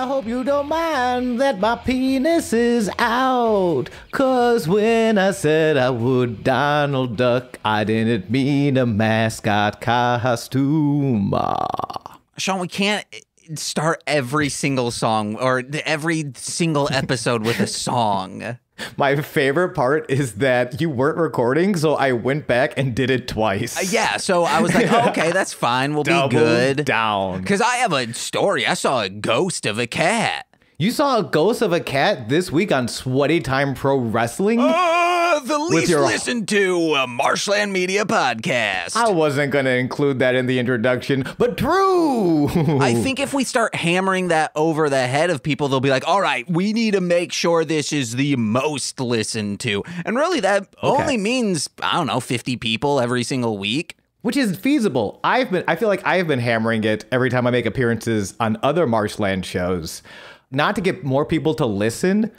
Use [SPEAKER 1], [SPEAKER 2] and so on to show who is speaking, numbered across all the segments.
[SPEAKER 1] I hope you don't mind that my penis is out. Cause when I said I would Donald Duck, I didn't mean a mascot costume.
[SPEAKER 2] Sean, we can't start every single song or every single episode with a song.
[SPEAKER 1] My favorite part is that you weren't recording, so I went back and did it twice.
[SPEAKER 2] Uh, yeah, so I was like, oh, okay, that's fine. We'll
[SPEAKER 1] Double
[SPEAKER 2] be good.
[SPEAKER 1] down.
[SPEAKER 2] Because I have a story. I saw a ghost of a cat.
[SPEAKER 1] You saw a ghost of a cat this week on Sweaty Time Pro Wrestling?
[SPEAKER 2] Uh, the least
[SPEAKER 1] your-
[SPEAKER 2] listened to uh, Marshland Media podcast.
[SPEAKER 1] I wasn't going to include that in the introduction, but true.
[SPEAKER 2] I think if we start hammering that over the head of people, they'll be like, all right, we need to make sure this is the most listened to. And really, that only means, I don't know, 50 people every single week.
[SPEAKER 1] Which is feasible. I've been I feel like I've been hammering it every time I make appearances on other Marshland shows. Not to get more people to listen,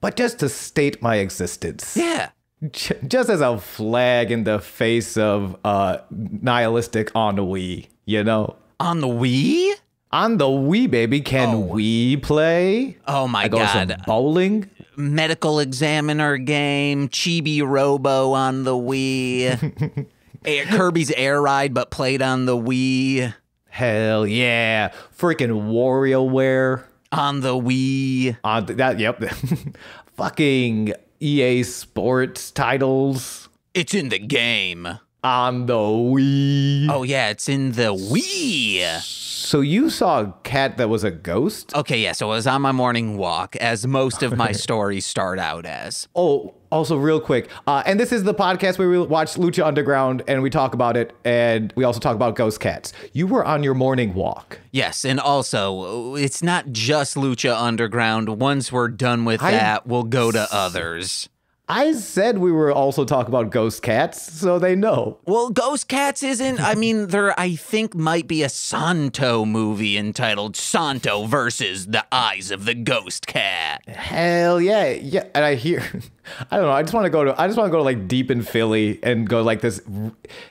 [SPEAKER 1] but just to state my existence.
[SPEAKER 2] Yeah.
[SPEAKER 1] Just as a flag in the face of uh nihilistic ennui, you know?
[SPEAKER 2] On the Wii?
[SPEAKER 1] On the Wii, baby, can we play?
[SPEAKER 2] Oh my
[SPEAKER 1] I go
[SPEAKER 2] God.
[SPEAKER 1] bowling.
[SPEAKER 2] Medical examiner game, Chibi Robo on the Wii, Air, Kirby's Air Ride, but played on the Wii.
[SPEAKER 1] Hell yeah. Freaking WarioWare.
[SPEAKER 2] On the Wii.
[SPEAKER 1] On th- that, yep. Fucking EA Sports titles
[SPEAKER 2] It's in the game.
[SPEAKER 1] on the Wii.
[SPEAKER 2] Oh, yeah, it's in the Wii.
[SPEAKER 1] So you saw a cat that was a ghost?
[SPEAKER 2] Okay, yeah, so I was on my morning walk, as most of my stories start out as.
[SPEAKER 1] Oh, also real quick, uh, and this is the podcast where we watch Lucha Underground and we talk about it, and we also talk about ghost cats. You were on your morning walk.
[SPEAKER 2] Yes, and also, it's not just Lucha Underground. Once we're done with
[SPEAKER 1] I-
[SPEAKER 2] that, we'll go to others.
[SPEAKER 1] I said we were also talking about ghost cats, so they know.
[SPEAKER 2] Well, Ghost Cats isn't. I mean, there, I think, might be a Santo movie entitled Santo versus the Eyes of the Ghost Cat.
[SPEAKER 1] Hell yeah, yeah. And I hear, I don't know. I just want to go to, I just want to go to like deep in Philly and go like this,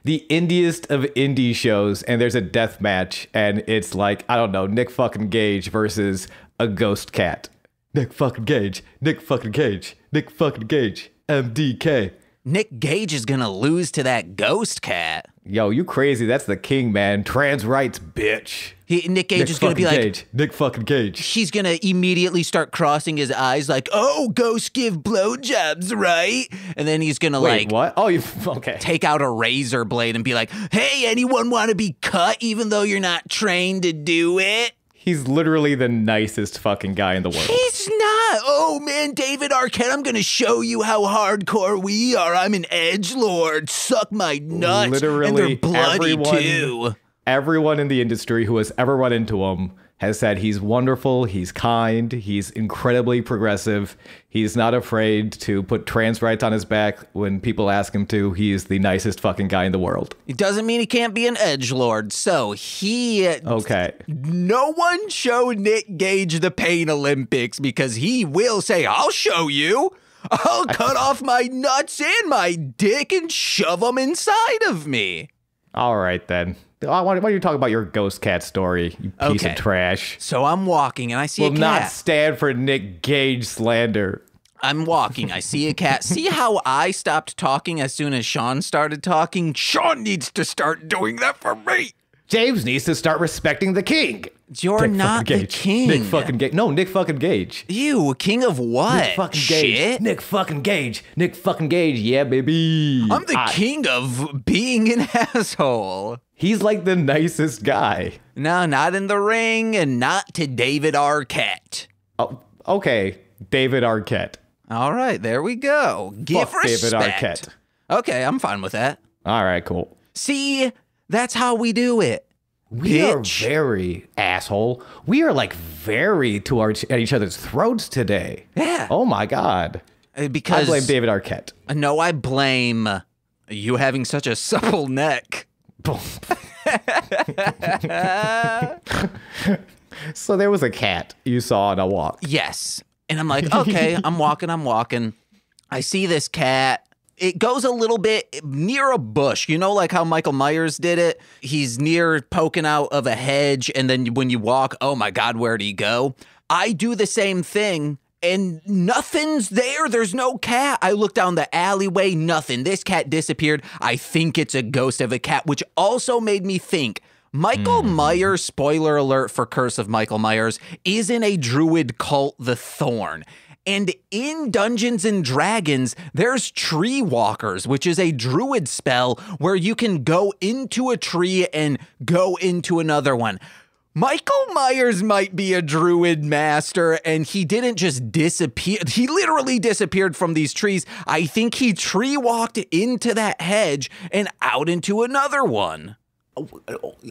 [SPEAKER 1] the indiest of indie shows, and there's a death match, and it's like I don't know, Nick fucking Gage versus a ghost cat. Nick fucking Gage, Nick fucking Gage, Nick fucking Gage, MDK.
[SPEAKER 2] Nick Gage is gonna lose to that Ghost Cat.
[SPEAKER 1] Yo, you crazy? That's the king, man. Trans rights, bitch.
[SPEAKER 2] He, Nick Gage
[SPEAKER 1] Nick
[SPEAKER 2] is gonna be like,
[SPEAKER 1] Gage, Nick fucking Gage.
[SPEAKER 2] he's gonna immediately start crossing his eyes, like, "Oh, ghosts give blowjobs, right?" And then he's gonna
[SPEAKER 1] Wait,
[SPEAKER 2] like
[SPEAKER 1] what? Oh, you okay?
[SPEAKER 2] take out a razor blade and be like, "Hey, anyone want to be cut, even though you're not trained to do it?"
[SPEAKER 1] He's literally the nicest fucking guy in the world.
[SPEAKER 2] He's not. Oh man, David Arquette, I'm gonna show you how hardcore we are. I'm an edge lord. Suck my nuts. and
[SPEAKER 1] Literally
[SPEAKER 2] they're bloody
[SPEAKER 1] everyone-
[SPEAKER 2] too.
[SPEAKER 1] everyone in the industry who has ever run into him has said he's wonderful, he's kind, he's incredibly progressive. He's not afraid to put trans rights on his back when people ask him to. He's the nicest fucking guy in the world.
[SPEAKER 2] It doesn't mean he can't be an edge lord. So he.
[SPEAKER 1] Okay.
[SPEAKER 2] No one show Nick Gage the Pain Olympics because he will say, "I'll show you." I'll cut off my nuts and my dick and shove them inside of me.
[SPEAKER 1] All right then. Oh, why why don't you talk about your ghost cat story, you piece
[SPEAKER 2] Okay.
[SPEAKER 1] of trash?
[SPEAKER 2] So I'm walking and I see
[SPEAKER 1] Will
[SPEAKER 2] a cat.
[SPEAKER 1] Will not stand for Nick Gage slander.
[SPEAKER 2] I'm walking. I see a cat. See how I stopped talking as soon as Sean started talking? Sean needs to start doing that for me.
[SPEAKER 1] James needs to start respecting the king.
[SPEAKER 2] You're
[SPEAKER 1] Nick
[SPEAKER 2] not the
[SPEAKER 1] Gage.
[SPEAKER 2] king.
[SPEAKER 1] Nick fucking Gage. No, Nick fucking Gage.
[SPEAKER 2] You, king of what?
[SPEAKER 1] Nick fucking Gage.
[SPEAKER 2] Shit.
[SPEAKER 1] Nick fucking Gage. Nick fucking Gage. Yeah, baby.
[SPEAKER 2] I'm the
[SPEAKER 1] I-
[SPEAKER 2] king of being an asshole.
[SPEAKER 1] He's like the nicest guy.
[SPEAKER 2] No, not in the ring and not to David Arquette.
[SPEAKER 1] Oh, okay. David Arquette.
[SPEAKER 2] All right, there we go. Give
[SPEAKER 1] Fuck David. Arquette.
[SPEAKER 2] Okay, I'm fine with that.
[SPEAKER 1] All right, cool.
[SPEAKER 2] See, that's how we do it.
[SPEAKER 1] We are
[SPEAKER 2] Bitch.
[SPEAKER 1] very asshole. We are like very to our at each other's throats today.
[SPEAKER 2] Yeah.
[SPEAKER 1] Oh my god.
[SPEAKER 2] Uh,
[SPEAKER 1] I
[SPEAKER 2] Because
[SPEAKER 1] blame David Arquette.
[SPEAKER 2] no, I blame you having such a supple neck.
[SPEAKER 1] so there was a cat you saw on a walk.
[SPEAKER 2] Yes. And I'm like, okay, I'm walking, I'm walking. I see this cat. It goes a little bit near a bush. You know, like how Michael Myers did it? He's near poking out of a hedge, and then when you walk, oh my God, where'd he go? I do the same thing. And nothing's there. There's no cat. I look down the alleyway, nothing. This cat disappeared. I think it's a ghost of a cat, which also made me think Michael mm. Myers, spoiler alert for Curse of Michael Myers, is in a druid cult, the Thorn. And in Dungeons and Dragons, there's Tree Walkers, which is a druid spell where you can go into a tree and go into another one. Michael Myers might be a druid master, and he didn't just disappear. He literally disappeared from these trees. I think he tree walked into that hedge and out into another one.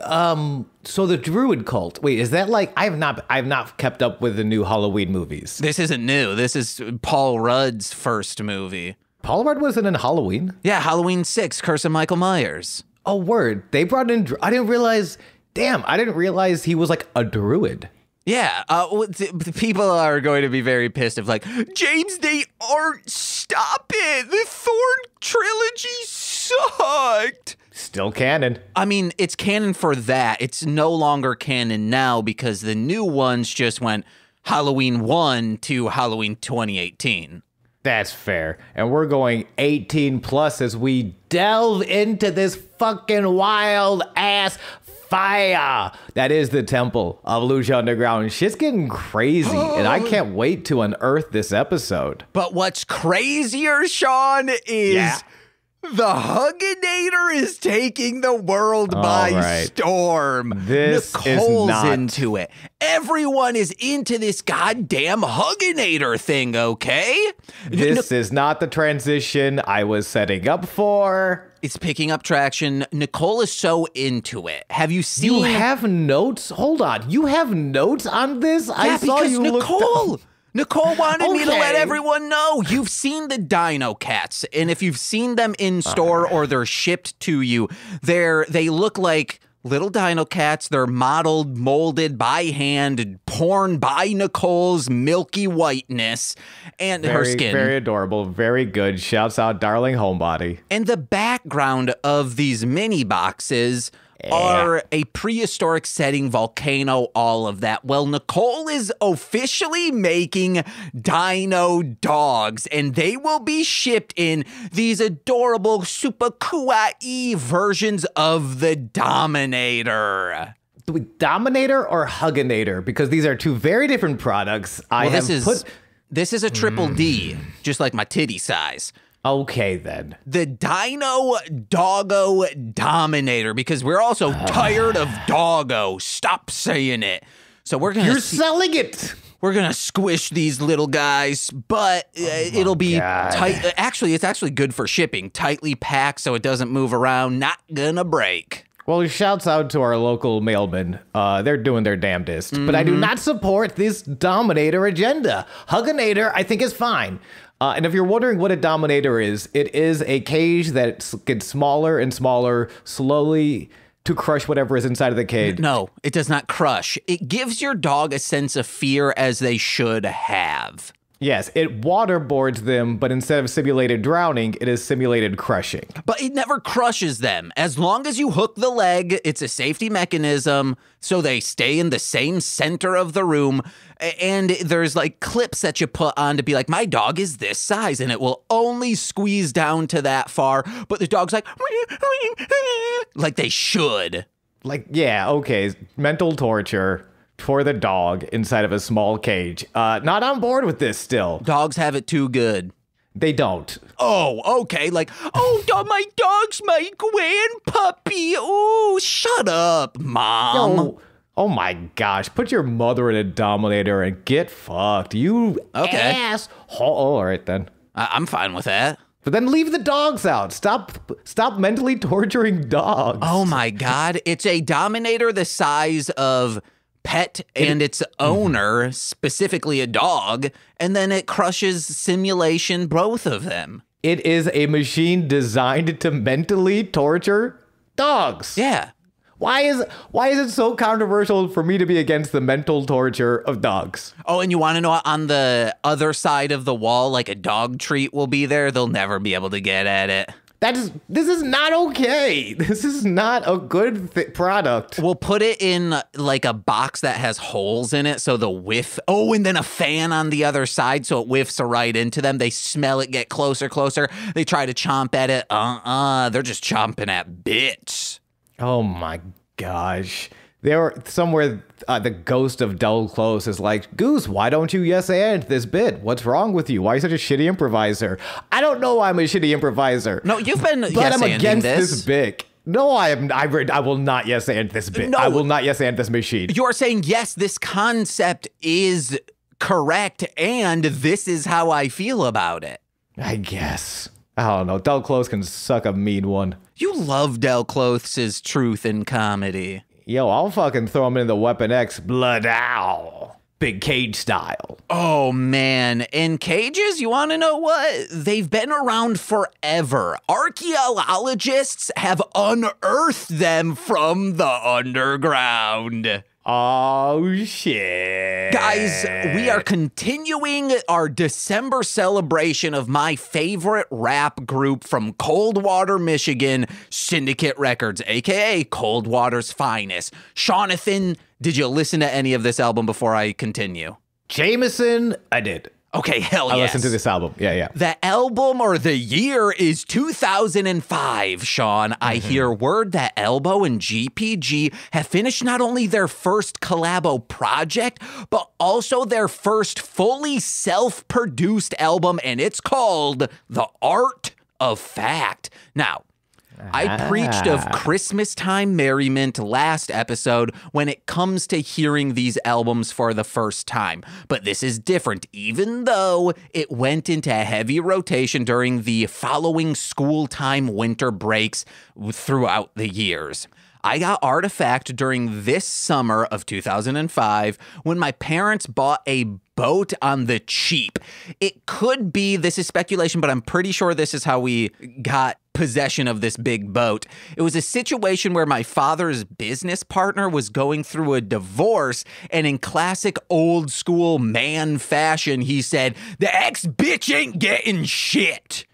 [SPEAKER 1] Um. So the Druid cult. Wait, is that like I have not I have not kept up with the new Halloween movies.
[SPEAKER 2] This isn't new. This is Paul Rudd's first movie.
[SPEAKER 1] Paul Rudd wasn't in Halloween.
[SPEAKER 2] Yeah, Halloween Six, Curse of Michael Myers.
[SPEAKER 1] Oh, word! They brought in. I didn't realize. Damn, I didn't realize he was like a druid.
[SPEAKER 2] Yeah, uh, people are going to be very pissed if like James, they aren't. Stop it! The Thorn trilogy sucked.
[SPEAKER 1] Still canon.
[SPEAKER 2] I mean, it's canon for that. It's no longer canon now because the new ones just went Halloween 1 to Halloween 2018.
[SPEAKER 1] That's fair. And we're going 18 plus as we delve into this fucking wild ass fire that is the temple of Lucha Underground. Shit's getting crazy, and I can't wait to unearth this episode.
[SPEAKER 2] But what's crazier, Sean, is. Yeah the Hugginator is taking the world All by right. storm.
[SPEAKER 1] This Nicole's is not...
[SPEAKER 2] into it. Everyone is into this goddamn Hugginator thing, okay?
[SPEAKER 1] This is not the transition I was setting up for.
[SPEAKER 2] It's picking up traction. Nicole is so into it. Have you seen?
[SPEAKER 1] You have notes? Hold on. You have notes on this?
[SPEAKER 2] Yeah, I saw you Nicole. Look Nicole wanted okay. me to let everyone know you've seen the Dino Cats, and if you've seen them in store uh-huh. or they're shipped to you, they're they look like little dino cats. They're modeled, molded by hand, porn by Nicole's milky whiteness and
[SPEAKER 1] very,
[SPEAKER 2] her skin.
[SPEAKER 1] Very adorable, very good. Shouts out, darling homebody.
[SPEAKER 2] And the background of these mini boxes are a prehistoric setting, volcano, all of that. Well, Nicole is officially making dino dogs, and they will be shipped in these adorable, super kawaii versions of the Dominator.
[SPEAKER 1] Dominator or Hugginator? Because these are two very different products.
[SPEAKER 2] Well, I this have is, put. This is a triple mm. D, just like my titty size.
[SPEAKER 1] Okay, then.
[SPEAKER 2] The Dino Doggo Dominator, because we're also tired of Doggo. Stop saying it. So we're gonna.
[SPEAKER 1] You're see- selling it.
[SPEAKER 2] We're gonna squish these little guys, but uh, oh it'll be God. tight. Uh, actually, it's actually good for shipping. Tightly packed, so it doesn't move around. Not gonna break.
[SPEAKER 1] Well, shouts out to our local mailmen. Uh, they're doing their damnedest. Mm-hmm. But I do mm-hmm. not support this Dominator agenda. Hugginator, I think, is fine. Uh, and if you're wondering what a dominator is, it is a cage that gets smaller and smaller slowly to crush whatever is inside of the cage.
[SPEAKER 2] No, it does not crush. It gives your dog a sense of fear as they should have.
[SPEAKER 1] Yes, it waterboards them, but instead of simulated drowning, it is simulated crushing.
[SPEAKER 2] But it never crushes them. As long as you hook the leg, it's a safety mechanism, so they stay in the same center of the room. And there's like clips that you put on to be like, my dog is this size, and it will only squeeze down to that far. But the dog's like, like they should.
[SPEAKER 1] Like, yeah, okay, mental torture for the dog inside of a small cage. Uh, not on board with this still.
[SPEAKER 2] Dogs have it too good.
[SPEAKER 1] They don't.
[SPEAKER 2] Oh, okay. Like, oh, my dog's my grandpuppy. Oh, shut up, mom.
[SPEAKER 1] Yo, oh my gosh. Put your mother in a dominator and get fucked. You okay. ass. Oh, all right then.
[SPEAKER 2] I- I'm fine with that.
[SPEAKER 1] But then leave the dogs out. Stop stop mentally torturing dogs.
[SPEAKER 2] Oh my god. It's a dominator the size of pet and its mm-hmm. owner, specifically a dog, and then it crushes simulation both of them.
[SPEAKER 1] It is a machine designed to mentally torture dogs.
[SPEAKER 2] Yeah.
[SPEAKER 1] Why is why is it so controversial for me to be against the mental torture of dogs?
[SPEAKER 2] Oh, and you want to know on the other side of the wall, like a dog treat will be there. They'll never be able to get at it.
[SPEAKER 1] That is this is not okay. This is not a good th- product.
[SPEAKER 2] We'll put it in like a box that has holes in it so the whiff. Oh, and then a fan on the other side so it whiffs right into them. They smell it, get closer, closer. They try to chomp at it. Uh uh-uh, uh, they are just chomping at bits.
[SPEAKER 1] Oh my gosh. There were somewhere uh, the ghost of Del Close is like, Goose, why don't you yes and this bit? What's wrong with you? Why are you such a shitty improviser? I don't know why I'm a shitty improviser.
[SPEAKER 2] No, you've been
[SPEAKER 1] but
[SPEAKER 2] yes
[SPEAKER 1] I'm against
[SPEAKER 2] this.
[SPEAKER 1] this bit. No, I am. I, I will not yes and this bit. No, I will not yes and this machine.
[SPEAKER 2] You're saying yes, this concept is correct, and this is how I feel about it.
[SPEAKER 1] I guess. I don't know. Del Close can suck a mean one.
[SPEAKER 2] You love Del Close's truth in comedy.
[SPEAKER 1] Yo, I'll fucking throw him in the Weapon X Blood Owl. Big cage style.
[SPEAKER 2] Oh man, in cages, you want to know what? They've been around forever. Archaeologists have unearthed them from the underground.
[SPEAKER 1] Oh shit.
[SPEAKER 2] Guys, we are continuing our December celebration of my favorite rap group from Coldwater, Michigan, Syndicate Records, aka Coldwater's finest. Jonathan, did you listen to any of this album before I continue?
[SPEAKER 1] Jameson, I did.
[SPEAKER 2] Okay, hell
[SPEAKER 1] I
[SPEAKER 2] yes.
[SPEAKER 1] listened to this album. Yeah, yeah.
[SPEAKER 2] The album or the year is 2005, Sean. Mm-hmm. I hear word that L.BO and GPG have finished not only their first collabo project, but also their first fully self produced album, and it's called The Art of Fact. Now, I preached of ah. Christmas time merriment last episode when it comes to hearing these albums for the first time. But this is different, even though it went into heavy rotation during the following school time winter breaks throughout the years. I got Art of Fact during this summer of 2005 when my parents bought a boat on the cheap. It could be, this is speculation, but I'm pretty sure this is how we got possession of this big boat. It was a situation where my father's business partner was going through a divorce, and in classic old school man fashion, he said, The ex bitch ain't getting shit.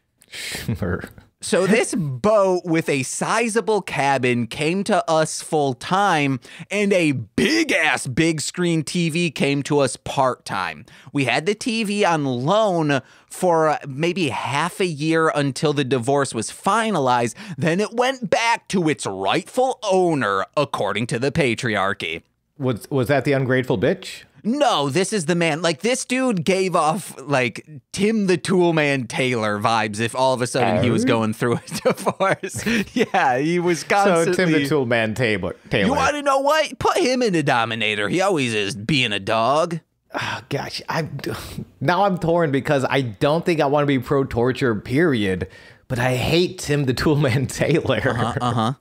[SPEAKER 2] So this boat with a sizable cabin came to us full time and a big ass big screen TV came to us part time. We had the TV on loan for maybe half a year until the divorce was finalized, then it went back to its rightful owner according to the patriarchy.
[SPEAKER 1] Was was that the ungrateful bitch?
[SPEAKER 2] No, this is the man. Like this dude gave off like Tim the Toolman Taylor vibes. If all of a sudden he was going through a divorce, yeah, he was constantly.
[SPEAKER 1] So Tim the Toolman Taylor. Taylor.
[SPEAKER 2] You want to know what? Put him in the Dominator. He always is being a dog.
[SPEAKER 1] Oh, gosh, I'm now I'm torn because I don't think I want to be pro torture. Period. But I hate Tim the Toolman Taylor.
[SPEAKER 2] Uh huh. Uh-huh.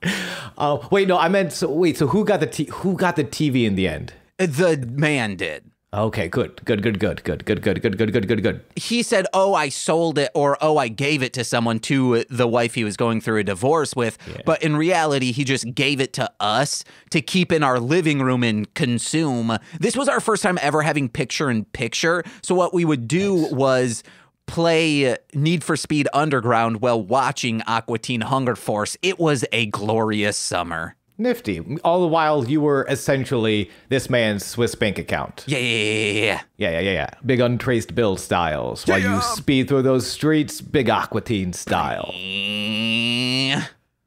[SPEAKER 1] uh, wait, no, I meant so. Wait, so who got the t- who got the TV in the end?
[SPEAKER 2] The man did.
[SPEAKER 1] Okay, good, good, good, good, good, good, good, good, good, good, good, good.
[SPEAKER 2] He said, "Oh, I sold it," or "Oh, I gave it to someone to the wife he was going through a divorce with." Yeah. But in reality, he just gave it to us to keep in our living room and consume. This was our first time ever having picture in picture. So what we would do nice. was play Need for Speed Underground while watching Aqua Teen Hunger Force. It was a glorious summer.
[SPEAKER 1] Nifty. All the while, you were essentially this man's Swiss bank account.
[SPEAKER 2] Yeah, yeah, yeah, yeah.
[SPEAKER 1] Yeah, yeah, yeah, yeah. Big untraced build styles. While you speed through those streets, big Aqua Teen style.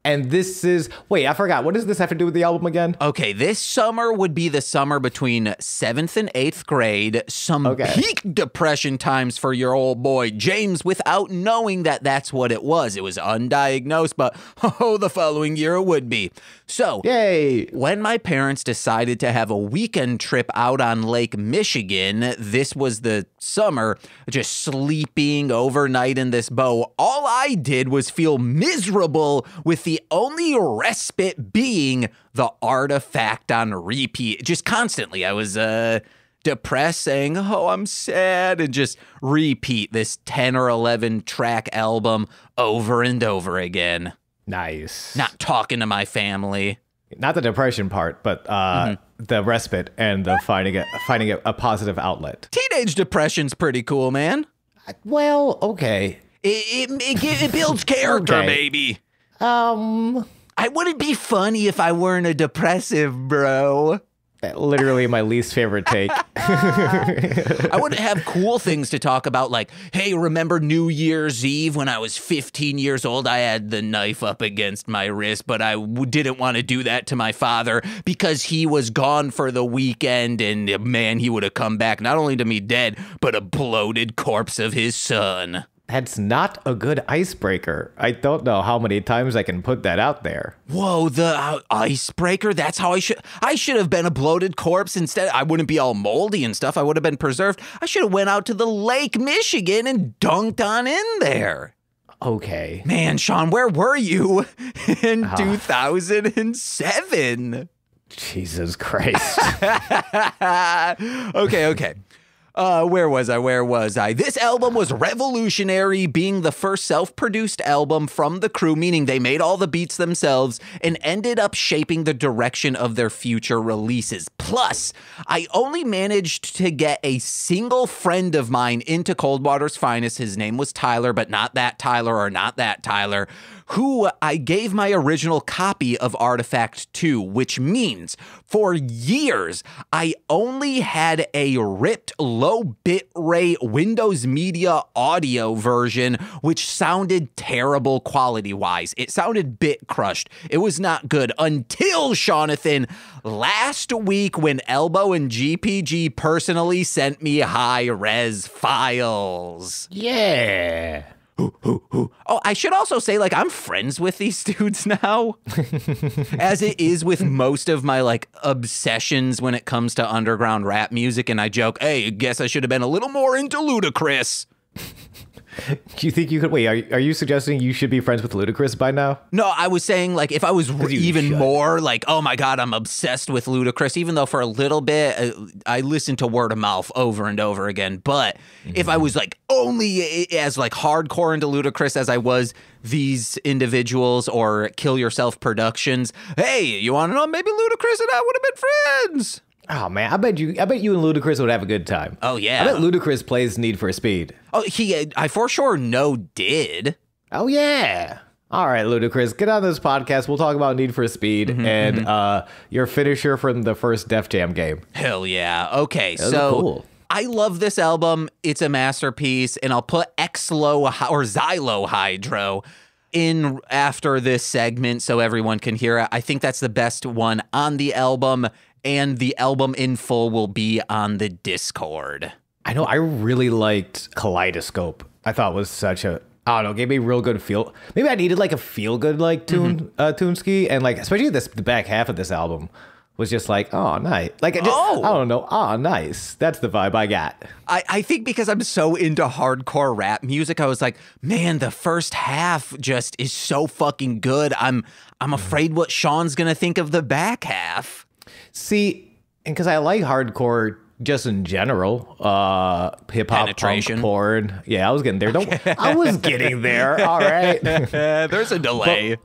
[SPEAKER 1] And this is wait, I forgot. What does this have to do with the album again?
[SPEAKER 2] Okay, this summer would be the summer between seventh and eighth grade. Some okay. peak depression times for your old boy James, without knowing that that's what it was. It was undiagnosed, but oh, the following year it would be. So,
[SPEAKER 1] yay!
[SPEAKER 2] When my parents decided to have a weekend trip out on Lake Michigan, this was the summer, just sleeping overnight in this boat. All I did was feel miserable with the only respite being the Art of Fact on repeat. Just constantly. I was uh depressed saying, "Oh, I'm sad," and just repeat this 10 or 11 track album over and over again.
[SPEAKER 1] Nice.
[SPEAKER 2] Not talking to my family.
[SPEAKER 1] Not the depression part, but uh, the respite and the finding a finding a, a positive outlet.
[SPEAKER 2] Teenage depression's pretty cool, man.
[SPEAKER 1] Well, okay.
[SPEAKER 2] It, it, it, it builds character,
[SPEAKER 1] Okay.
[SPEAKER 2] baby.
[SPEAKER 1] Um,
[SPEAKER 2] I wouldn't be funny if I weren't a depressive, bro.
[SPEAKER 1] literally my least favorite take.
[SPEAKER 2] I wouldn't have cool things to talk about, like, hey, remember New Year's Eve when I was 15 years old? I had the knife up against my wrist, but I w- didn't want to do that to my father because he was gone for the weekend, and man, he would have come back not only to me dead, but a bloated corpse of his son.
[SPEAKER 1] That's not a good icebreaker. I don't know how many times I can put that out there.
[SPEAKER 2] Whoa, the uh, icebreaker. That's how I should. I should have been a bloated corpse instead. I wouldn't be all moldy and stuff. I would have been preserved. I should have went out to the Lake Michigan and dunked on in there.
[SPEAKER 1] Okay.
[SPEAKER 2] Man, Sean, where were you in 2007?
[SPEAKER 1] Jesus Christ.
[SPEAKER 2] okay, okay. Uh, where was I? Where was I? This album was revolutionary, being the first self produced album from the crew, meaning they made all the beats themselves and ended up shaping the direction of their future releases. Plus, I only managed to get a single friend of mine into Coldwater's Finest. His name was Tyler, but not that Tyler or not that Tyler who I gave my original copy of Art of Fact 2, which means for years I only had a ripped low bitrate Windows Media audio version, which sounded terrible quality wise. It sounded bit crushed. It was not good until Jonathan last week when L.BO and GPG personally sent me high res files.
[SPEAKER 1] yeah.
[SPEAKER 2] Oh, I should also say, like, I'm friends with these dudes now, as it is with most of my like obsessions when it comes to underground rap music. And I joke, hey, guess I should have been a little more into Ludacris.
[SPEAKER 1] Do you think you could wait? Are, are you suggesting you should be friends with Ludacris by now?
[SPEAKER 2] No, I was saying like if I was even
[SPEAKER 1] should.
[SPEAKER 2] more like, oh my god, I'm obsessed with Ludacris. Even though for a little bit uh, I listened to word of mouth over and over again, but if I was like only as like hardcore into Ludacris as I was these individuals or Kill Yourself Productions, hey, you want to know? Maybe Ludacris and I would have been friends.
[SPEAKER 1] Oh man, I bet you. I bet you and Ludacris would have a good time.
[SPEAKER 2] Oh yeah.
[SPEAKER 1] I bet Ludacris plays Need for Speed.
[SPEAKER 2] oh, he, I for sure know did.
[SPEAKER 1] Oh yeah. All right, Ludacris, get on this podcast. We'll talk about Need for Speed
[SPEAKER 2] Mm-hmm,
[SPEAKER 1] and uh, your finisher from the first Def Jam game.
[SPEAKER 2] Hell yeah. Okay, so
[SPEAKER 1] cool.
[SPEAKER 2] I love this album. It's a masterpiece, and I'll put Xlo or Xylo Hydro in after this segment so everyone can hear it. I think that's the best one on the album, and the album in full will be on the Discord.
[SPEAKER 1] I know. I really liked Kaleidoscope. I thought was such a. I don't know. Gave me a real good feel. Maybe I needed like a feel good like tune,
[SPEAKER 2] Mm-hmm.
[SPEAKER 1] uh, tune ski, and like especially this the back half of this album was just like, oh, nice. Like, just,
[SPEAKER 2] Oh.
[SPEAKER 1] I don't know. Oh, nice. That's the vibe I got.
[SPEAKER 2] I, I think because I'm so into hardcore rap music, I was like, man, the first half just is so fucking good. I'm I'm afraid what Sean's gonna think of the back half.
[SPEAKER 1] See, and because I like hardcore just in general, uh, hip hop, punk, porn. Yeah, I was getting there. Don't. I was getting there. All right.
[SPEAKER 2] there's a delay.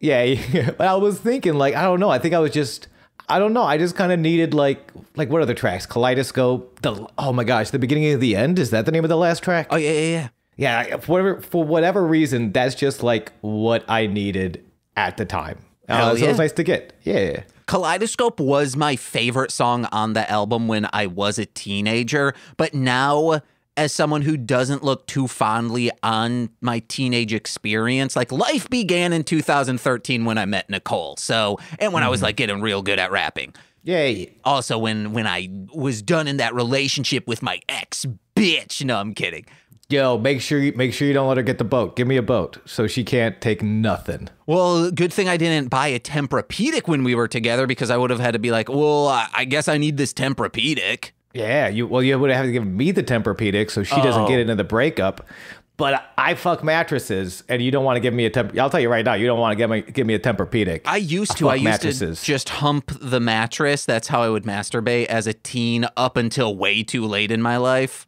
[SPEAKER 1] yeah, but I was thinking like I don't know. I think I was just. I don't know. I just kind of needed like like what other tracks? Kaleidoscope. The oh my gosh, the beginning of the end. Is that the name of the last track?
[SPEAKER 2] oh yeah, yeah, yeah.
[SPEAKER 1] Yeah, for whatever for whatever reason, that's just like what I needed at the time. Uh, so
[SPEAKER 2] yeah.
[SPEAKER 1] it's nice to get. Yeah.
[SPEAKER 2] Kaleidoscope was my favorite song on the album when I was a teenager, but now as someone who doesn't look too fondly on my teenage experience, like life began in 2013 when I met Nicole. So, and when I was mm-hmm. like getting real good at rapping.
[SPEAKER 1] Yay.
[SPEAKER 2] Also when when I was done in that relationship with my ex bitch. No, I'm kidding.
[SPEAKER 1] Yo, make sure you make sure you don't let her get the boat. Give me a boat so she can't take nothing.
[SPEAKER 2] Well, good thing I didn't buy a Tempur-Pedic when we were together because I would have had to be like, well, I I guess I need this Tempur-Pedic.
[SPEAKER 1] Yeah, you well you would have to give me the Tempur-Pedic so she doesn't
[SPEAKER 2] Oh.
[SPEAKER 1] get into the breakup. But I fuck mattresses, and you don't want to give me a temp. I'll tell you right now, you don't want to give me give me a Tempur-Pedic.
[SPEAKER 2] I used to.
[SPEAKER 1] fuck
[SPEAKER 2] I used
[SPEAKER 1] mattresses.
[SPEAKER 2] to just hump the mattress. That's how I would masturbate as a teen up until way too late in my life.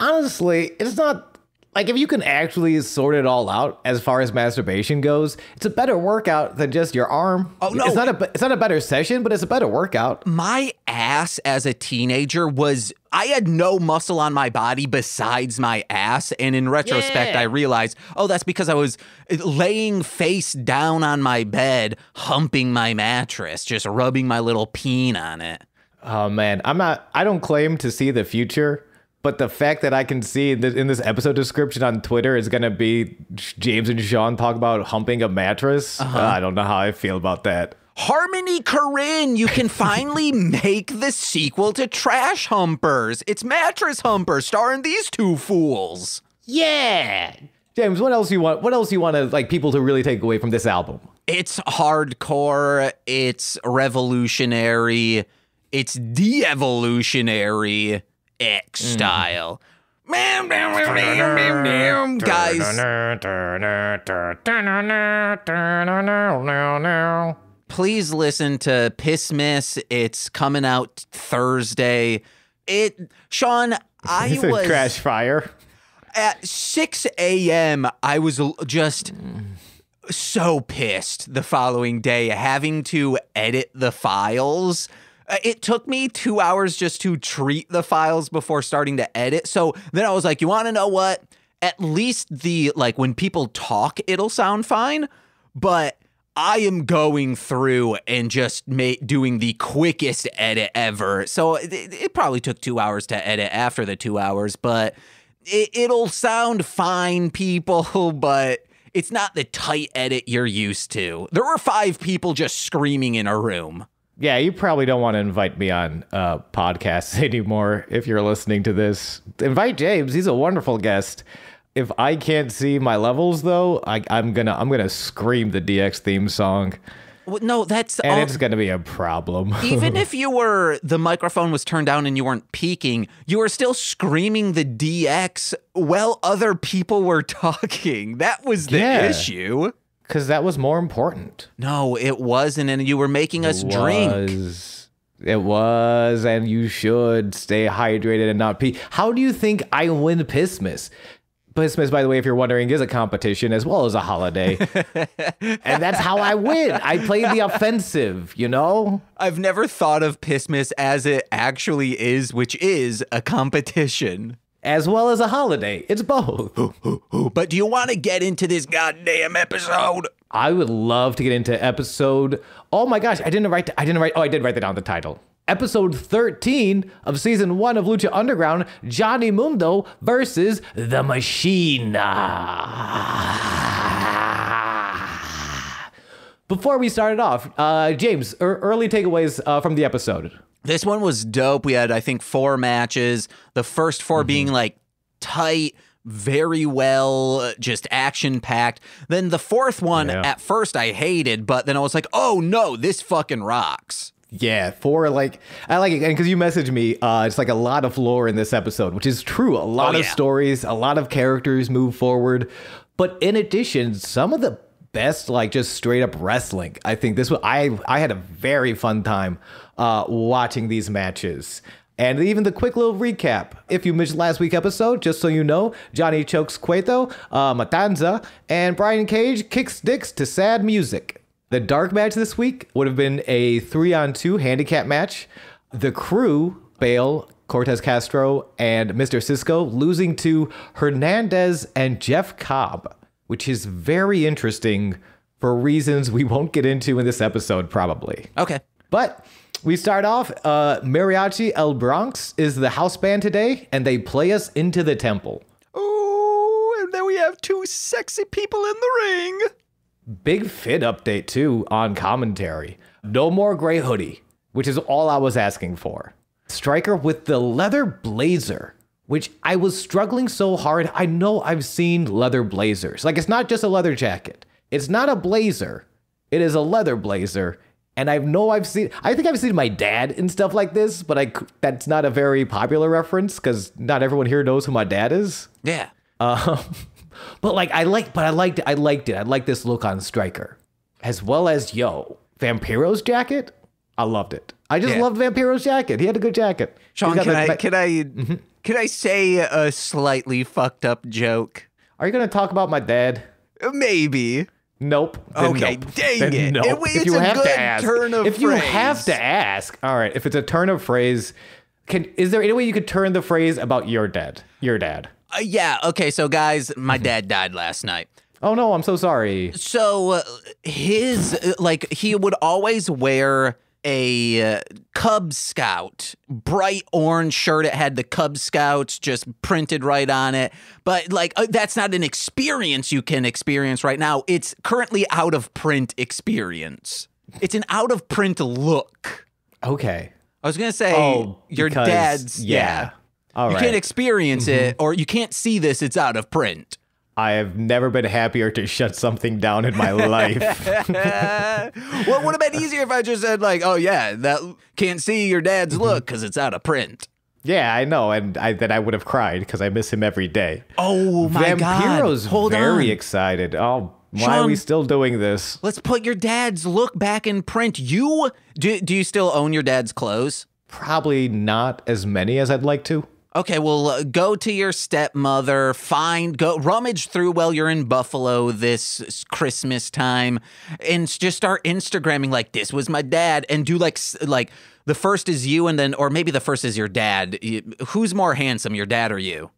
[SPEAKER 1] Honestly, it's not Like if you can actually sort it all out as far as masturbation goes, it's a better workout than just your arm.
[SPEAKER 2] Oh, no.
[SPEAKER 1] It's not a it's not a better session, but it's a better workout.
[SPEAKER 2] My ass as a teenager was I had no muscle on my body besides my ass. And in retrospect,
[SPEAKER 1] Yeah.
[SPEAKER 2] I realized, oh, that's because I was laying face down on my bed, humping my mattress, just rubbing my little peen on it.
[SPEAKER 1] Oh man, I'm not. I don't claim to see the future, but the fact that I can see that in this episode description on Twitter is gonna be James and Sean talk about humping a mattress.
[SPEAKER 2] Uh-huh.
[SPEAKER 1] I don't know how I feel about that.
[SPEAKER 2] Harmony Korine, you can finally make the sequel to Trash Humpers. It's Mattress Humper, starring these two fools.
[SPEAKER 1] Yeah, James. What else you want? What else you want to like people to really take away from this album?
[SPEAKER 2] It's hardcore, it's revolutionary, it's de-evolutionary X style. Guys, please listen to Pissmas. It's coming out Thursday. It Sean, I was
[SPEAKER 1] Crash Fire.
[SPEAKER 2] at 6 a.m. I was just so pissed the following day having to edit the files. Uh, It took me two hours just to treat the files before starting to edit. So then I was like, you want to know what? At least the, like, when people talk, it'll sound fine. But I am going through and just ma- doing the quickest edit ever. So it, it probably took two hours to edit after the two hours, but it, it'll sound fine, people, but it's not the tight edit you're used to. There were five people just screaming in a room.
[SPEAKER 1] Yeah, you probably don't want to invite me on uh, podcasts anymore if you're listening to this. Invite James; he's a wonderful guest. If I can't see my levels, though, I, I'm gonna I'm gonna scream the DX theme song,
[SPEAKER 2] Well, No, that's
[SPEAKER 1] and
[SPEAKER 2] all-
[SPEAKER 1] it's gonna be a problem.
[SPEAKER 2] even if you were the microphone was turned down and you weren't peaking, you were still screaming the DX while other people were talking. That was the
[SPEAKER 1] Yeah.
[SPEAKER 2] issue.
[SPEAKER 1] Because that was more important.
[SPEAKER 2] No, it wasn't, and you were making us drink.
[SPEAKER 1] Was, it was, and you should stay hydrated and not pee. How do you think I win Pissmas? Pissmas, by the way, if you're wondering, is a competition as well as a holiday. and that's how I win. I play the offensive, you know?
[SPEAKER 2] I've never thought of Pissmas as it actually is, which is a competition.
[SPEAKER 1] As well as a holiday. It's both.
[SPEAKER 2] But do you want to get into this goddamn episode?
[SPEAKER 1] I would love to get into episode. Oh my gosh, I didn't write. I didn't write. Oh, I did write that down. The title. Episode 13 of season one of Lucha Underground, Johnny Mundo versus the Machine. Before we started off, uh, James, er- early takeaways uh, from the episode.
[SPEAKER 2] This one was dope. We had, I think, four matches. The first 4 being like tight, very well, uh, just action packed. Then the fourth one,
[SPEAKER 1] Yeah.
[SPEAKER 2] at first I hated, but then I was like, oh no, this fucking rocks.
[SPEAKER 1] Yeah, for like I like it, and because you messaged me, uh, it's like a lot of lore in this episode, which is true. A lot
[SPEAKER 2] Oh,
[SPEAKER 1] of
[SPEAKER 2] yeah.
[SPEAKER 1] stories, a lot of characters move forward, but in addition, some of the best like just straight up wrestling. I think this was I I had a very fun time uh, watching these matches. And even the quick little recap. If you missed last week's episode, just so you know, Johnny chokes Cueto, uh, Matanza, and Brian Cage kicks dicks to sad music. The dark match this week would have been a three on two handicap match. The crew, Bael, Cortez Castro, and Mr. Cisco, losing to Hernandez and Jeff Cobb, which is very interesting for reasons we won't get into in this episode, probably.
[SPEAKER 2] Okay.
[SPEAKER 1] But we start off. Uh, Mariachi El Bronx is the house band today, and they play us into the temple.
[SPEAKER 2] Oh, and then we have two sexy people in the ring.
[SPEAKER 1] Big fit update too on commentary. No more gray hoodie, which is all I was asking for. Striker with the leather blazer, which I was struggling so hard. I know I've seen leather blazers. Like it's not just a leather jacket. It's not a blazer. It is a leather blazer. And I know I've seen I think I've seen my dad in stuff like this, but I that's not a very popular reference cuz not everyone here knows who my dad is.
[SPEAKER 2] Yeah.
[SPEAKER 1] Um, but like I like, but I liked it. I liked it. I liked this look on Striker, as well as Yo Vampiro's jacket. I loved it. I just
[SPEAKER 2] Yeah.
[SPEAKER 1] loved Vampiro's jacket. He had a good jacket.
[SPEAKER 2] Sean,
[SPEAKER 1] He's got
[SPEAKER 2] can I can I can I say a slightly fucked up joke?
[SPEAKER 1] Are you gonna talk about my dad?
[SPEAKER 2] Maybe.
[SPEAKER 1] Nope. Then
[SPEAKER 2] Okay,
[SPEAKER 1] nope.
[SPEAKER 2] dang
[SPEAKER 1] Then
[SPEAKER 2] it.
[SPEAKER 1] Nope.
[SPEAKER 2] It-
[SPEAKER 1] if you
[SPEAKER 2] a
[SPEAKER 1] have
[SPEAKER 2] good
[SPEAKER 1] to ask,
[SPEAKER 2] turn of
[SPEAKER 1] if you have to ask, all right. If it's a turn of phrase, can is there any way you could turn the phrase about your dad? Your dad.
[SPEAKER 2] Uh, yeah. Okay. So, guys, my
[SPEAKER 1] Mm-hmm.
[SPEAKER 2] dad died last night.
[SPEAKER 1] Oh no, I'm so sorry.
[SPEAKER 2] So uh, his uh, like he would always wear a uh, Cub Scout bright orange shirt. It had the Cub Scouts just printed right on it. But like uh, that's not an experience you can experience right now. It's currently out of print experience. It's an out of print look.
[SPEAKER 1] Okay.
[SPEAKER 2] I was gonna say
[SPEAKER 1] Oh,
[SPEAKER 2] your
[SPEAKER 1] because-
[SPEAKER 2] dad's
[SPEAKER 1] yeah.
[SPEAKER 2] yeah.
[SPEAKER 1] All
[SPEAKER 2] you
[SPEAKER 1] right. Mm-hmm.
[SPEAKER 2] can't experience it or you can't see this. It's out of print.
[SPEAKER 1] I have never been happier to shut something down in my life.
[SPEAKER 2] well, it would have been easier if I just said like, "Oh yeah, that can't see your dad's
[SPEAKER 1] Mm-hmm.
[SPEAKER 2] look because it's out of print."
[SPEAKER 1] yeah, I know, and I, then I would have cried because I miss him every day.
[SPEAKER 2] Oh my
[SPEAKER 1] Vampiro's
[SPEAKER 2] god! Hold
[SPEAKER 1] very
[SPEAKER 2] on.
[SPEAKER 1] excited. Oh, why are we still doing this?
[SPEAKER 2] Let's put your dad's look back in print. You do? Do you still own your dad's clothes?
[SPEAKER 1] Probably not as many as I'd like to.
[SPEAKER 2] Okay, well, uh, go to your stepmother, find, go rummage through while you're in Buffalo this Christmas time, and just start Instagramming like this was my dad, and do like like the first is you, and then or maybe the first is your dad. Who's more handsome, your dad or you?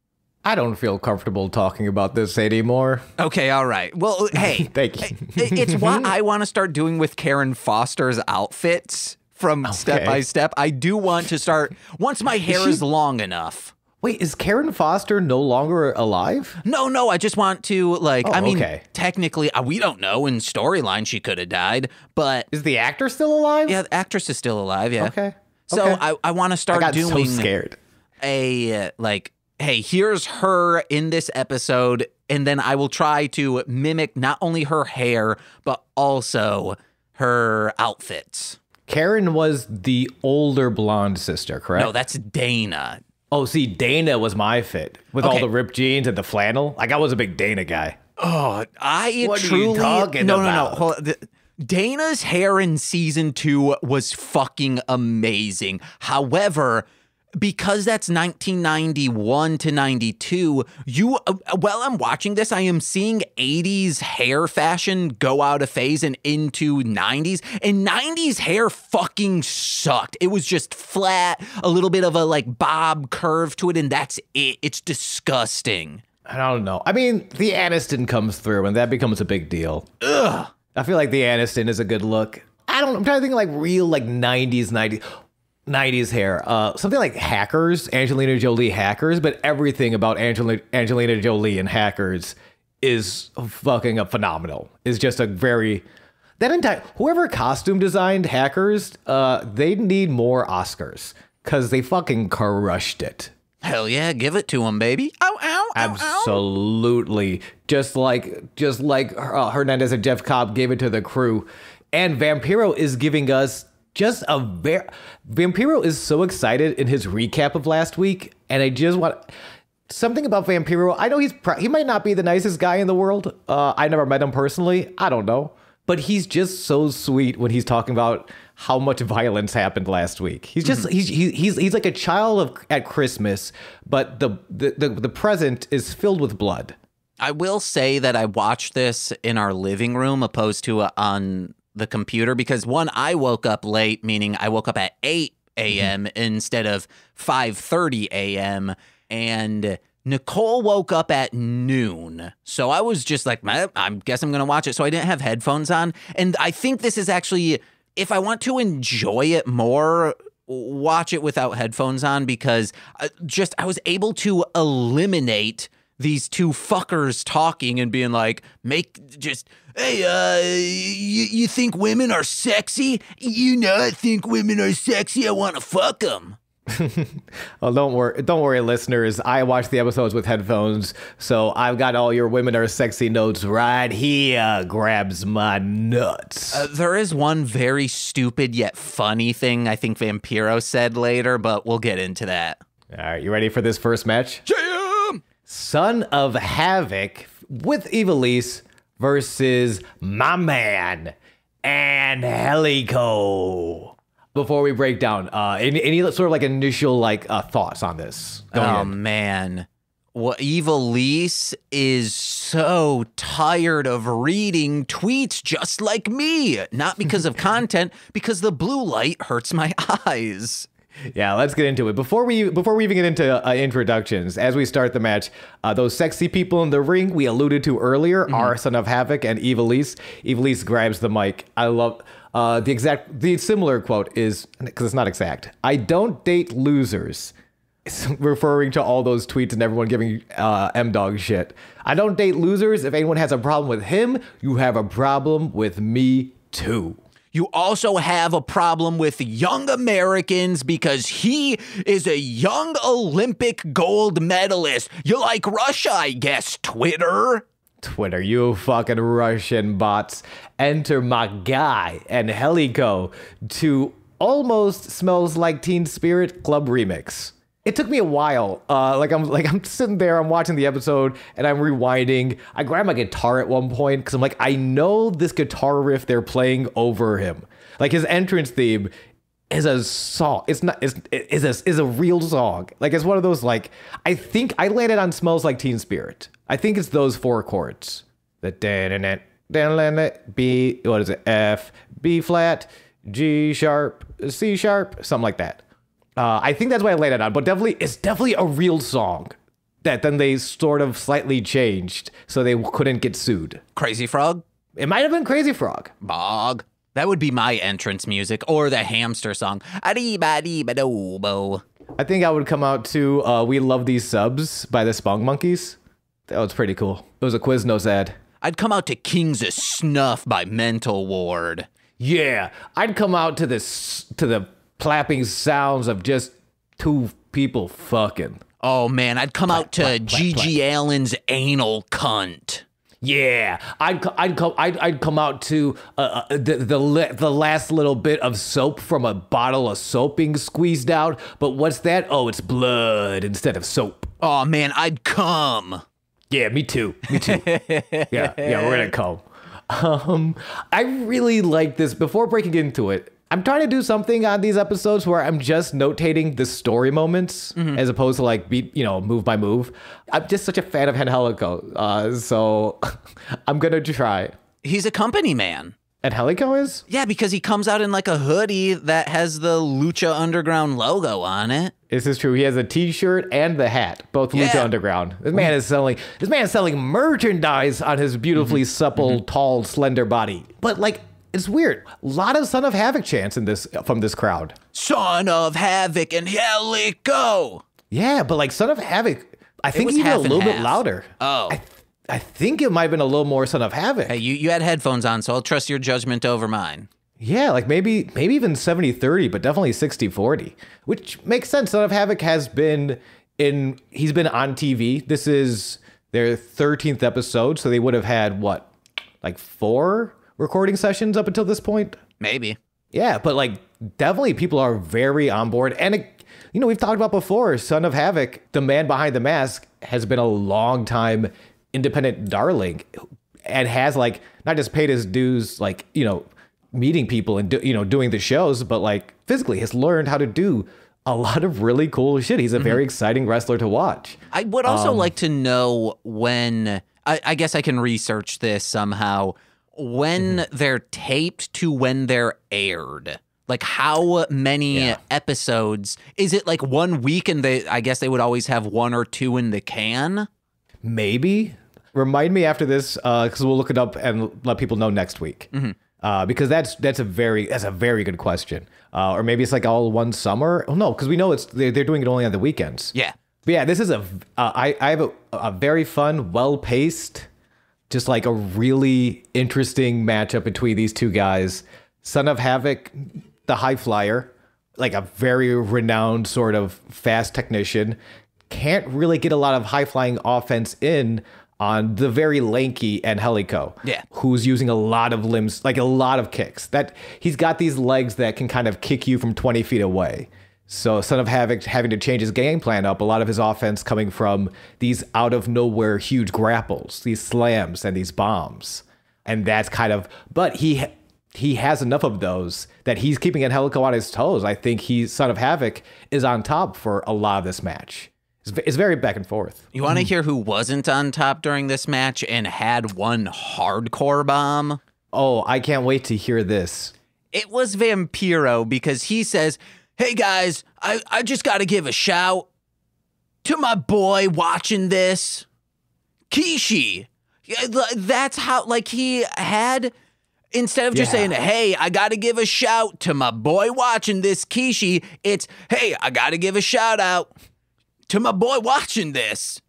[SPEAKER 1] I don't feel comfortable talking about this anymore.
[SPEAKER 2] Okay, all right. Well, hey,
[SPEAKER 1] Thank you.
[SPEAKER 2] it's what I want to start doing with Karen Foster's outfits from Step by Step. I do want to start once my hair is long enough.
[SPEAKER 1] Wait, is Karen Foster no longer alive?
[SPEAKER 2] No, no, I just want to like.
[SPEAKER 1] Oh,
[SPEAKER 2] I mean,
[SPEAKER 1] okay.
[SPEAKER 2] technically, uh, we don't know. In storyline, she could have died, but
[SPEAKER 1] Is the actor still alive?
[SPEAKER 2] yeah, the actress is still alive. Yeah.
[SPEAKER 1] Okay.
[SPEAKER 2] So
[SPEAKER 1] Okay.
[SPEAKER 2] I, I want to
[SPEAKER 1] I
[SPEAKER 2] start
[SPEAKER 1] got
[SPEAKER 2] doing
[SPEAKER 1] so scared.
[SPEAKER 2] a uh, like hey here's her in this episode and then i will try to mimic not only her hair but also her outfits
[SPEAKER 1] Karen was the older blonde sister, correct?
[SPEAKER 2] no that's dana
[SPEAKER 1] oh, see, Dana was my fit with all the ripped jeans and the flannel. Like I was a big Dana guy.
[SPEAKER 2] oh i
[SPEAKER 1] What are you
[SPEAKER 2] truly
[SPEAKER 1] talking
[SPEAKER 2] no no
[SPEAKER 1] about?
[SPEAKER 2] no Hold on. Dana's hair in season two was fucking amazing however because that's 1991 to 92 you uh, while i'm watching this i am seeing 80s hair fashion go out of phase and into 90s and 90s hair fucking sucked it was just flat a little bit of a like bob curve to it and that's it it's disgusting
[SPEAKER 1] I don't know. I mean, the Aniston comes through, and that becomes a big deal. Ugh. I feel like the Aniston is a good look. I don't. I'm trying to think like real like '90s, '90s, '90s hair. Uh, something like Hackers, Angelina Jolie Hackers, but everything about Angelina Angelina Jolie and Hackers is fucking up phenomenal. Is just a very that entire whoever costume designed Hackers, uh, they need more Oscars because they fucking crushed it.
[SPEAKER 2] hell yeah give it to him baby ow ow ow, ow.
[SPEAKER 1] Absolutely. Just like just like uh, Hernandez and Jeff Cobb gave it to the crew, and Vampiro is giving us just a very. Vampiro is so excited in his recap of last week, and I just want something about Vampiro. I know he's pr- he might not be the nicest guy in the world. Uh, I never met him personally. I don't know, but he's just so sweet when he's talking about how much violence happened last week. He's just he's he, he's he's like a child of at Christmas, but the, the the the present is filled with blood.
[SPEAKER 2] I will say that I watched this in our living room opposed to uh, on the computer because one, I woke up late, meaning I woke up at 8 a.m. instead of 5:30 a.m. and Nicole woke up at noon. So I was just like, "I I guess I'm going to watch it. So I didn't have headphones on. And I think this is actually, if I want to enjoy it more, watch it without headphones on because uh, just I was able to eliminate these two fuckers talking and being like, make just, hey, uh, you, you think women are sexy? You know, I think women are sexy. I want to fuck them.
[SPEAKER 1] Oh, don't worry, don't worry, listeners. I watch the episodes with headphones, so I've got all your women are sexy notes right here. Grabs my nuts.
[SPEAKER 2] Uh, there is one very stupid yet funny thing I think Vampiro said later, but we'll get into that.
[SPEAKER 1] all right, you ready for this first match?
[SPEAKER 2] Jam!
[SPEAKER 1] Son of Havoc with Ivelisse versus my man Angelico. Before we break down, uh, any, any sort of like initial like uh, thoughts on this? Going
[SPEAKER 2] Oh
[SPEAKER 1] in?
[SPEAKER 2] man. Well, Ivelisse is so tired of reading tweets just like me. Not because of content, because the blue light hurts my eyes.
[SPEAKER 1] Yeah, let's get into it. Before we before we even get into uh, introductions, as we start the match, uh, those sexy people in the ring we alluded to earlier
[SPEAKER 2] Mm-hmm.
[SPEAKER 1] are Son of Havoc and Ivelisse. Ivelisse grabs the mic. I love uh, the exact the similar quote is because it's not exact. I don't date losers. It's referring to all those tweets and everyone giving uh, M Dog shit. I don't date losers. If anyone has a problem with him, you have a problem with me too.
[SPEAKER 2] You also have a problem with young Americans because he is a young Olympic gold medalist. You like Russia, I guess, Twitter.
[SPEAKER 1] Twitter, you fucking Russian bots. Enter my guy Angelico to almost smells like Teen Spirit Club remix. It took me a while. Uh, like I'm like I'm sitting there, I'm watching the episode, and I'm rewinding. I grab my guitar at one point because I'm like, I know this guitar riff they're playing over him. Like his entrance theme is a song. It's not. It's is a is a real song. Like it's one of those. Like I think I landed on "Smells Like Teen Spirit." I think it's those four chords. The dan dan B. What is it? F B flat G sharp C sharp something like that. Uh, I think that's why I laid it out, But definitely, it's definitely a real song that then they sort of slightly changed so they couldn't get sued.
[SPEAKER 2] Crazy Frog?
[SPEAKER 1] It might have been Crazy Frog.
[SPEAKER 2] Bog. That would be my entrance music or the hamster song.
[SPEAKER 1] I think I would come out to uh, "We Love These Subs" by the Spong Monkeys. That was pretty cool. It was a Quiznos ad.
[SPEAKER 2] I'd come out to Kings of Snuff by Mental Ward.
[SPEAKER 1] Yeah, I'd come out to this to the clapping sounds of just two people fucking.
[SPEAKER 2] Oh man, I'd come out to GG Allin's anal cunt.
[SPEAKER 1] Yeah, I'd I'd come I'd, I'd come out to uh, uh, the the the last little bit of soap from a bottle of soap being squeezed out. But what's that? Oh, it's blood instead of soap.
[SPEAKER 2] Oh man, I'd come.
[SPEAKER 1] Yeah, me too. Me too. yeah, yeah, we're gonna come. Um, I really like this. Before breaking into it, I'm trying to do something on these episodes where I'm just notating the story moments mm-hmm. as opposed to like beat, you know, move by move. I'm just such a fan of Angelico, uh, so I'm gonna try.
[SPEAKER 2] He's a company man.
[SPEAKER 1] Angelico is?
[SPEAKER 2] Yeah, because he comes out in like a hoodie that has the Lucha Underground logo on it.
[SPEAKER 1] This is true. He has a T-shirt and the hat, both Lucha
[SPEAKER 2] Yeah.
[SPEAKER 1] Underground. This man is selling. This man is selling merchandise on his beautifully mm-hmm. supple, mm-hmm. tall, slender body. But like, it's weird. A lot of Son of Havoc chants in this from this crowd.
[SPEAKER 2] Son of Havoc Angelico.
[SPEAKER 1] Yeah, but like Son of Havoc, I think even a little bit louder.
[SPEAKER 2] Oh.
[SPEAKER 1] I, I think it might have been a little more Son of Havoc.
[SPEAKER 2] Hey, you, you had headphones on, so I'll trust your judgment over mine.
[SPEAKER 1] Yeah, like maybe maybe even 70-30, but definitely 60-40, which makes sense. Son of Havoc has been in he's been on TV. This is their 13th episode, so they would have had what? Like 4 recording sessions up until this point?
[SPEAKER 2] Maybe.
[SPEAKER 1] Yeah, but like definitely people are very on board. And it, you know, we've talked about before, Son of Havoc, the man behind the mask, has been a long time independent darling and has like not just paid his dues, like, you know, meeting people and, do, you know, doing the shows, but like physically has learned how to do a lot of really cool shit. He's a mm-hmm. very exciting wrestler to watch.
[SPEAKER 2] I would also um, like to know when. I, I guess I can research this somehow. When they're taped to when they're aired. Like how many
[SPEAKER 1] Yeah.
[SPEAKER 2] episodes? Is it like one week and they? I guess they would always have one or two in the can.
[SPEAKER 1] Maybe. Remind me after this, because we'll look it up and let people know next week. Uh, because that's that's a very that's a very good question. Uh, or maybe it's like all one summer. Oh no, because we know it's they're, they're doing it only on the weekends.
[SPEAKER 2] Yeah.
[SPEAKER 1] But yeah, this is a uh, I I have a, a very fun, well paced, just like a really interesting matchup between these two guys. Son of Havoc, the high flyer, like a very renowned sort of fast technician, can't really get a lot of high flying offense in on the very lanky Angelico.
[SPEAKER 2] Yeah.
[SPEAKER 1] Who's using a lot of limbs, like a lot of kicks. That he's got these legs that can kind of kick you from 20 feet away. So Son of Havoc having to change his game plan up, a lot of his offense coming from these out of nowhere huge grapples, these slams and these bombs. And that's kind of but he he has enough of those that he's keeping Angelico on his toes. I think he Son of Havoc is on top for a lot of this match. It's, it's very back and forth.
[SPEAKER 2] You want to hmm. hear who wasn't on top during this match and had one hardcore bomb?
[SPEAKER 1] Oh, I can't wait to hear this.
[SPEAKER 2] It was Vampiro because he says, Hey guys, I, I just got to give a shout to my boy watching this, Kishi. That's how, like, he had, instead of just
[SPEAKER 1] Yeah.
[SPEAKER 2] saying, Hey, I got to give a shout to my boy watching this, Kishi, it's, Hey, I got to give a shout out to my boy watching this,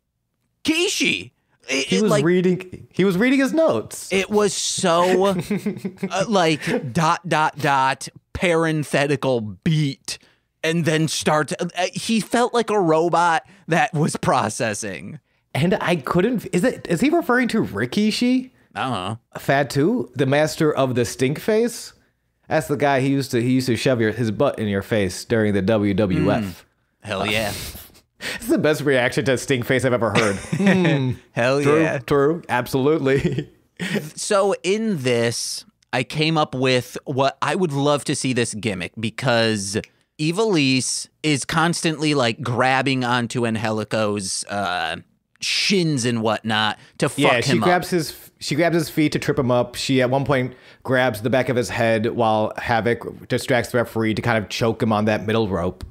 [SPEAKER 2] Kishi. It-
[SPEAKER 1] He was
[SPEAKER 2] like,
[SPEAKER 1] reading. He was reading his notes.
[SPEAKER 2] it was so uh, like dot dot dot parenthetical beat and then start uh, he felt like a robot that was processing.
[SPEAKER 1] And I couldn't. Is it? Is he referring to Rikishi?
[SPEAKER 2] I don't know. Uh-huh.
[SPEAKER 1] Fatu, the master of the stink face. That's the guy he used to. He used to shove your, his butt in your face during the WWF. Hmm.
[SPEAKER 2] Hell yeah.
[SPEAKER 1] This is the best reaction to stink face I've ever heard. Hmm.
[SPEAKER 2] Hell
[SPEAKER 1] true,
[SPEAKER 2] yeah.
[SPEAKER 1] true, absolutely.
[SPEAKER 2] So in this, I came up with what I would love to see this gimmick because Ivelisse is constantly like grabbing onto Angelico's uh, shins and whatnot to fuck
[SPEAKER 1] yeah,
[SPEAKER 2] him
[SPEAKER 1] she
[SPEAKER 2] up.
[SPEAKER 1] grabs his she grabs his feet to trip him up. She at one point grabs the back of his head while Havoc distracts the referee to kind of choke him on that middle rope.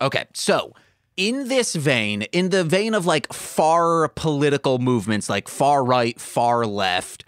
[SPEAKER 2] Okay, so in this vein, in the vein of like far political movements, like far right, far left,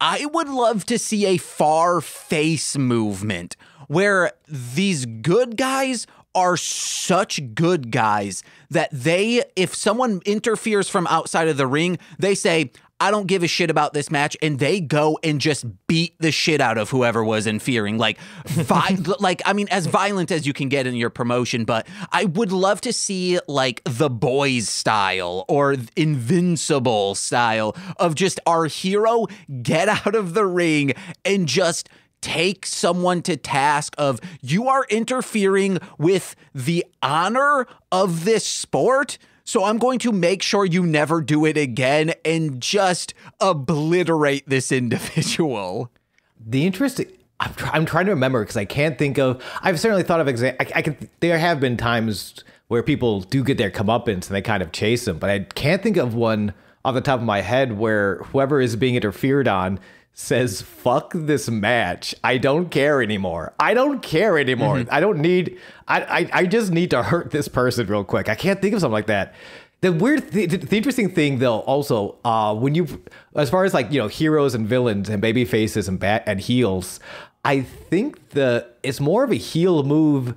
[SPEAKER 2] I would love to see a far face movement where these good guys are such good guys that they, if someone interferes from outside of the ring, they say, I don't give a shit about this match, and they go and just beat the shit out of whoever was interfering. Like, vi- like I mean, as violent as you can get in your promotion. But I would love to see like the boys style or invincible style of just our hero get out of the ring and just take someone to task of you are interfering with the honor of this sport so I'm going to make sure you never do it again and just obliterate this individual.
[SPEAKER 1] The interesting. I'm, try, I'm trying to remember because I can't think of. I've certainly thought of exa- I, I can. There have been times where people do get their comeuppance and they kind of chase them, but I can't think of one off the top of my head where whoever is being interfered on says "fuck this match." I don't care anymore. I don't care anymore. I don't need. I, I I just need to hurt this person real quick. I can't think of something like that. The weird, th- the interesting thing though, also, uh, when you, as far as like you know, heroes and villains and baby faces and bat and heels, I think the it's more of a heel move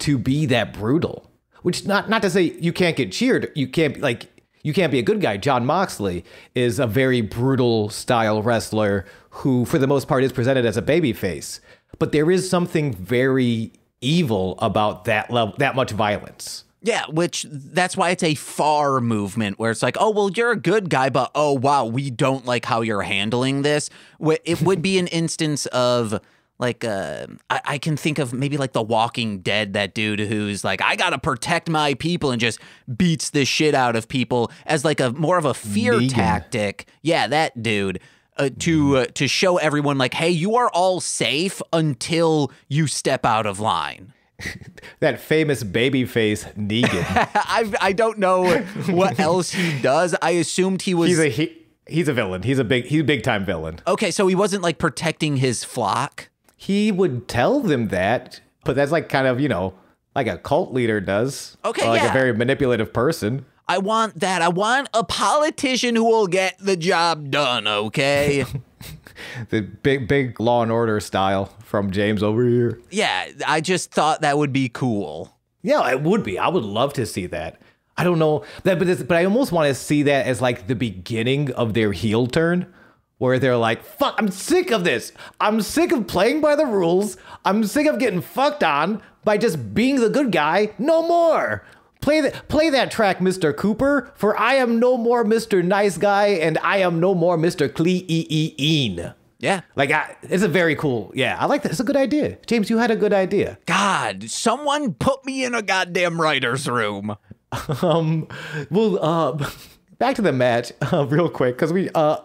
[SPEAKER 1] to be that brutal. Which not not to say you can't get cheered, you can't like you can't be a good guy. Jon Moxley is a very brutal style wrestler who, for the most part, is presented as a babyface. But there is something very evil about that level, that much violence.
[SPEAKER 2] Yeah, which that's why it's a far movement where it's like, oh, well, you're a good guy, but oh, wow, we don't like how you're handling this. It would be an instance of like, uh, I-, I can think of maybe like The Walking Dead, that dude who's like, I gotta protect my people and just beats the shit out of people as like a more of a fear
[SPEAKER 1] Negan.
[SPEAKER 2] tactic. Yeah, that dude. Uh, to uh, to show everyone like, hey, you are all safe until you step out of line.
[SPEAKER 1] That famous babyface Negan.
[SPEAKER 2] I I don't know what else he does. I assumed he was
[SPEAKER 1] he's a he, he's a villain. He's a big he's a big time villain.
[SPEAKER 2] okay. So he wasn't like protecting his flock.
[SPEAKER 1] He would tell them that, but that's like kind of you know like a cult leader does.
[SPEAKER 2] Okay,
[SPEAKER 1] like
[SPEAKER 2] yeah.
[SPEAKER 1] a very manipulative person.
[SPEAKER 2] I want that. I want a politician who will get the job done. Okay.
[SPEAKER 1] The big big Law and Order style from James over here.
[SPEAKER 2] yeah, I just thought that would be cool.
[SPEAKER 1] Yeah, it would be. I would love to see that. I don't know that, but but I almost want to see that as like the beginning of their heel turn, where they're like, "Fuck, I'm sick of this. I'm sick of playing by the rules. I'm sick of getting fucked on by just being the good guy. No more." Play that, play that track, Mr. Cooper, for I am no more Mr. Nice Guy and I am no more Mr. Clean.
[SPEAKER 2] Yeah.
[SPEAKER 1] Like, I, it's a very cool, yeah, I like that. It's a good idea. James, you had a good idea.
[SPEAKER 2] God, someone put me in a goddamn writer's room.
[SPEAKER 1] Um, well, uh, back to the match, uh, real quick, because we, uh,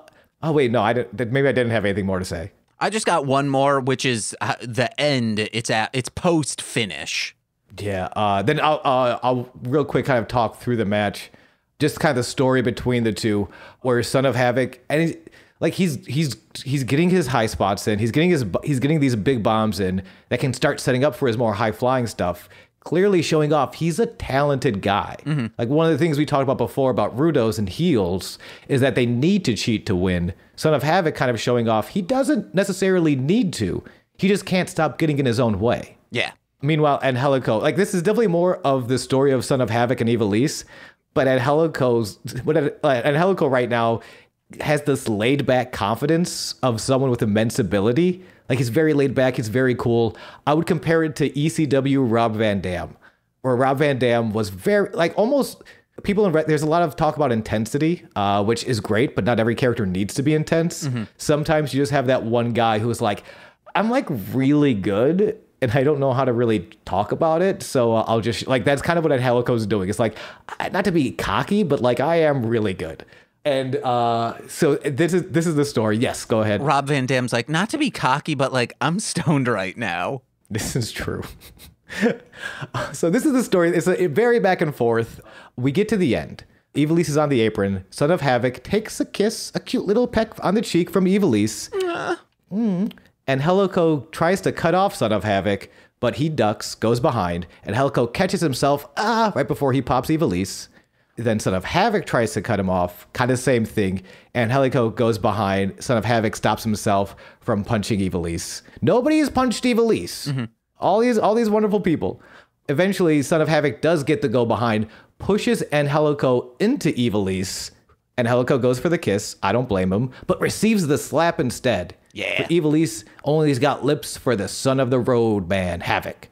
[SPEAKER 1] oh wait, no, I didn't. Maybe I didn't have anything more to say.
[SPEAKER 2] I just got one more, which is uh, the end. It's at it's post finish.
[SPEAKER 1] Yeah. Uh, then I'll, uh, I'll real quick kind of talk through the match, just kind of the story between the two, where Son of Havoc and he's, like he's he's he's getting his high spots in, he's getting his he's getting these big bombs in that can start setting up for his more high flying stuff. Clearly showing off he's a talented guy. Like one of the things we talked about before about Rudos and heels is that they need to cheat to win. Son of Havoc kind of showing off he doesn't necessarily need to. He just can't stop getting in his own way.
[SPEAKER 2] Yeah.
[SPEAKER 1] Meanwhile, Angelico, like this is definitely more of the story of Son of Havoc and Ivelisse, but Angelico's, but uh, Angelico right now has this laid back confidence of someone with immense ability. Like he's very laid back, he's very cool. I would compare it to ECW Rob Van Dam, where Rob Van Dam was very like almost people in there's a lot of talk about intensity, uh, which is great, but not every character needs to be intense. Sometimes you just have that one guy who's like, I'm like really good. And I don't know how to really talk about it, so uh, I'll just like that's kind of what Angelico's doing. It's like not to be cocky, but like I am really good. And uh, so this is this is the story. Yes, go ahead.
[SPEAKER 2] Rob Van Dam's like, not to be cocky, but like, I'm stoned right now.
[SPEAKER 1] This is true. so this is the story. It's a, very back and forth. We get to the end. Ivelisse is on the apron. Son of Havoc takes a kiss, a cute little peck on the cheek from Ivelisse. Mm. Angelico tries to cut off Son of Havoc, but he ducks, goes behind, Angelico catches himself ah right before he pops Ivelisse. Then Son of Havoc tries to cut him off, kind of same thing, Angelico goes behind. Son of Havoc stops himself from punching Ivelisse. Nobody has punched Ivelisse. Mm-hmm. All these, all these wonderful people. Eventually, Son of Havoc does get to go behind, pushes Angelico into Ivelisse. and Helico goes for the kiss. I don't blame him, but receives the slap instead.
[SPEAKER 2] Yeah.
[SPEAKER 1] But Ivelisse only's got lips for the son of the road man, Havoc.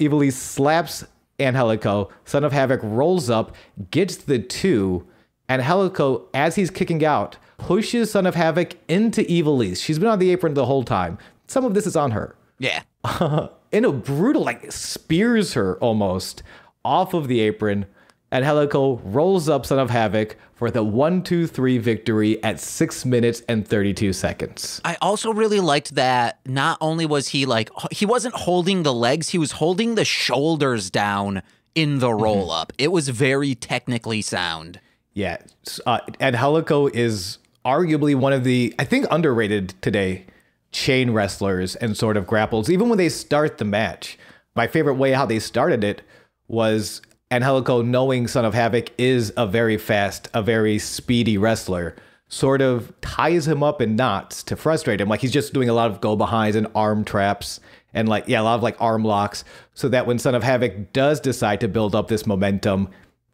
[SPEAKER 1] Ivelisse slaps Angelico. Son of Havoc rolls up, gets the two. Angelico, as he's kicking out, pushes Son of Havoc into Ivelisse. She's been on the apron the whole time. Some of this is on her.
[SPEAKER 2] Yeah.
[SPEAKER 1] in a brutal, like spears her almost off of the apron. Angelico rolls up Son of Havoc for the 1 2 3 victory at 6 minutes and 32 seconds.
[SPEAKER 2] I also really liked that not only was he like, he wasn't holding the legs, he was holding the shoulders down in the roll up. It was very technically sound.
[SPEAKER 1] Yeah. Uh, Angelico is arguably one of the, I think, underrated today chain wrestlers and sort of grapples, even when they start the match. My favorite way how they started it was Angelico knowing Son of Havoc is a very fast, a very speedy wrestler, sort of ties him up in knots to frustrate him. Like he's just doing a lot of go behinds and arm traps and like, yeah, a lot of like arm locks, so that when Son of Havoc does decide to build up this momentum,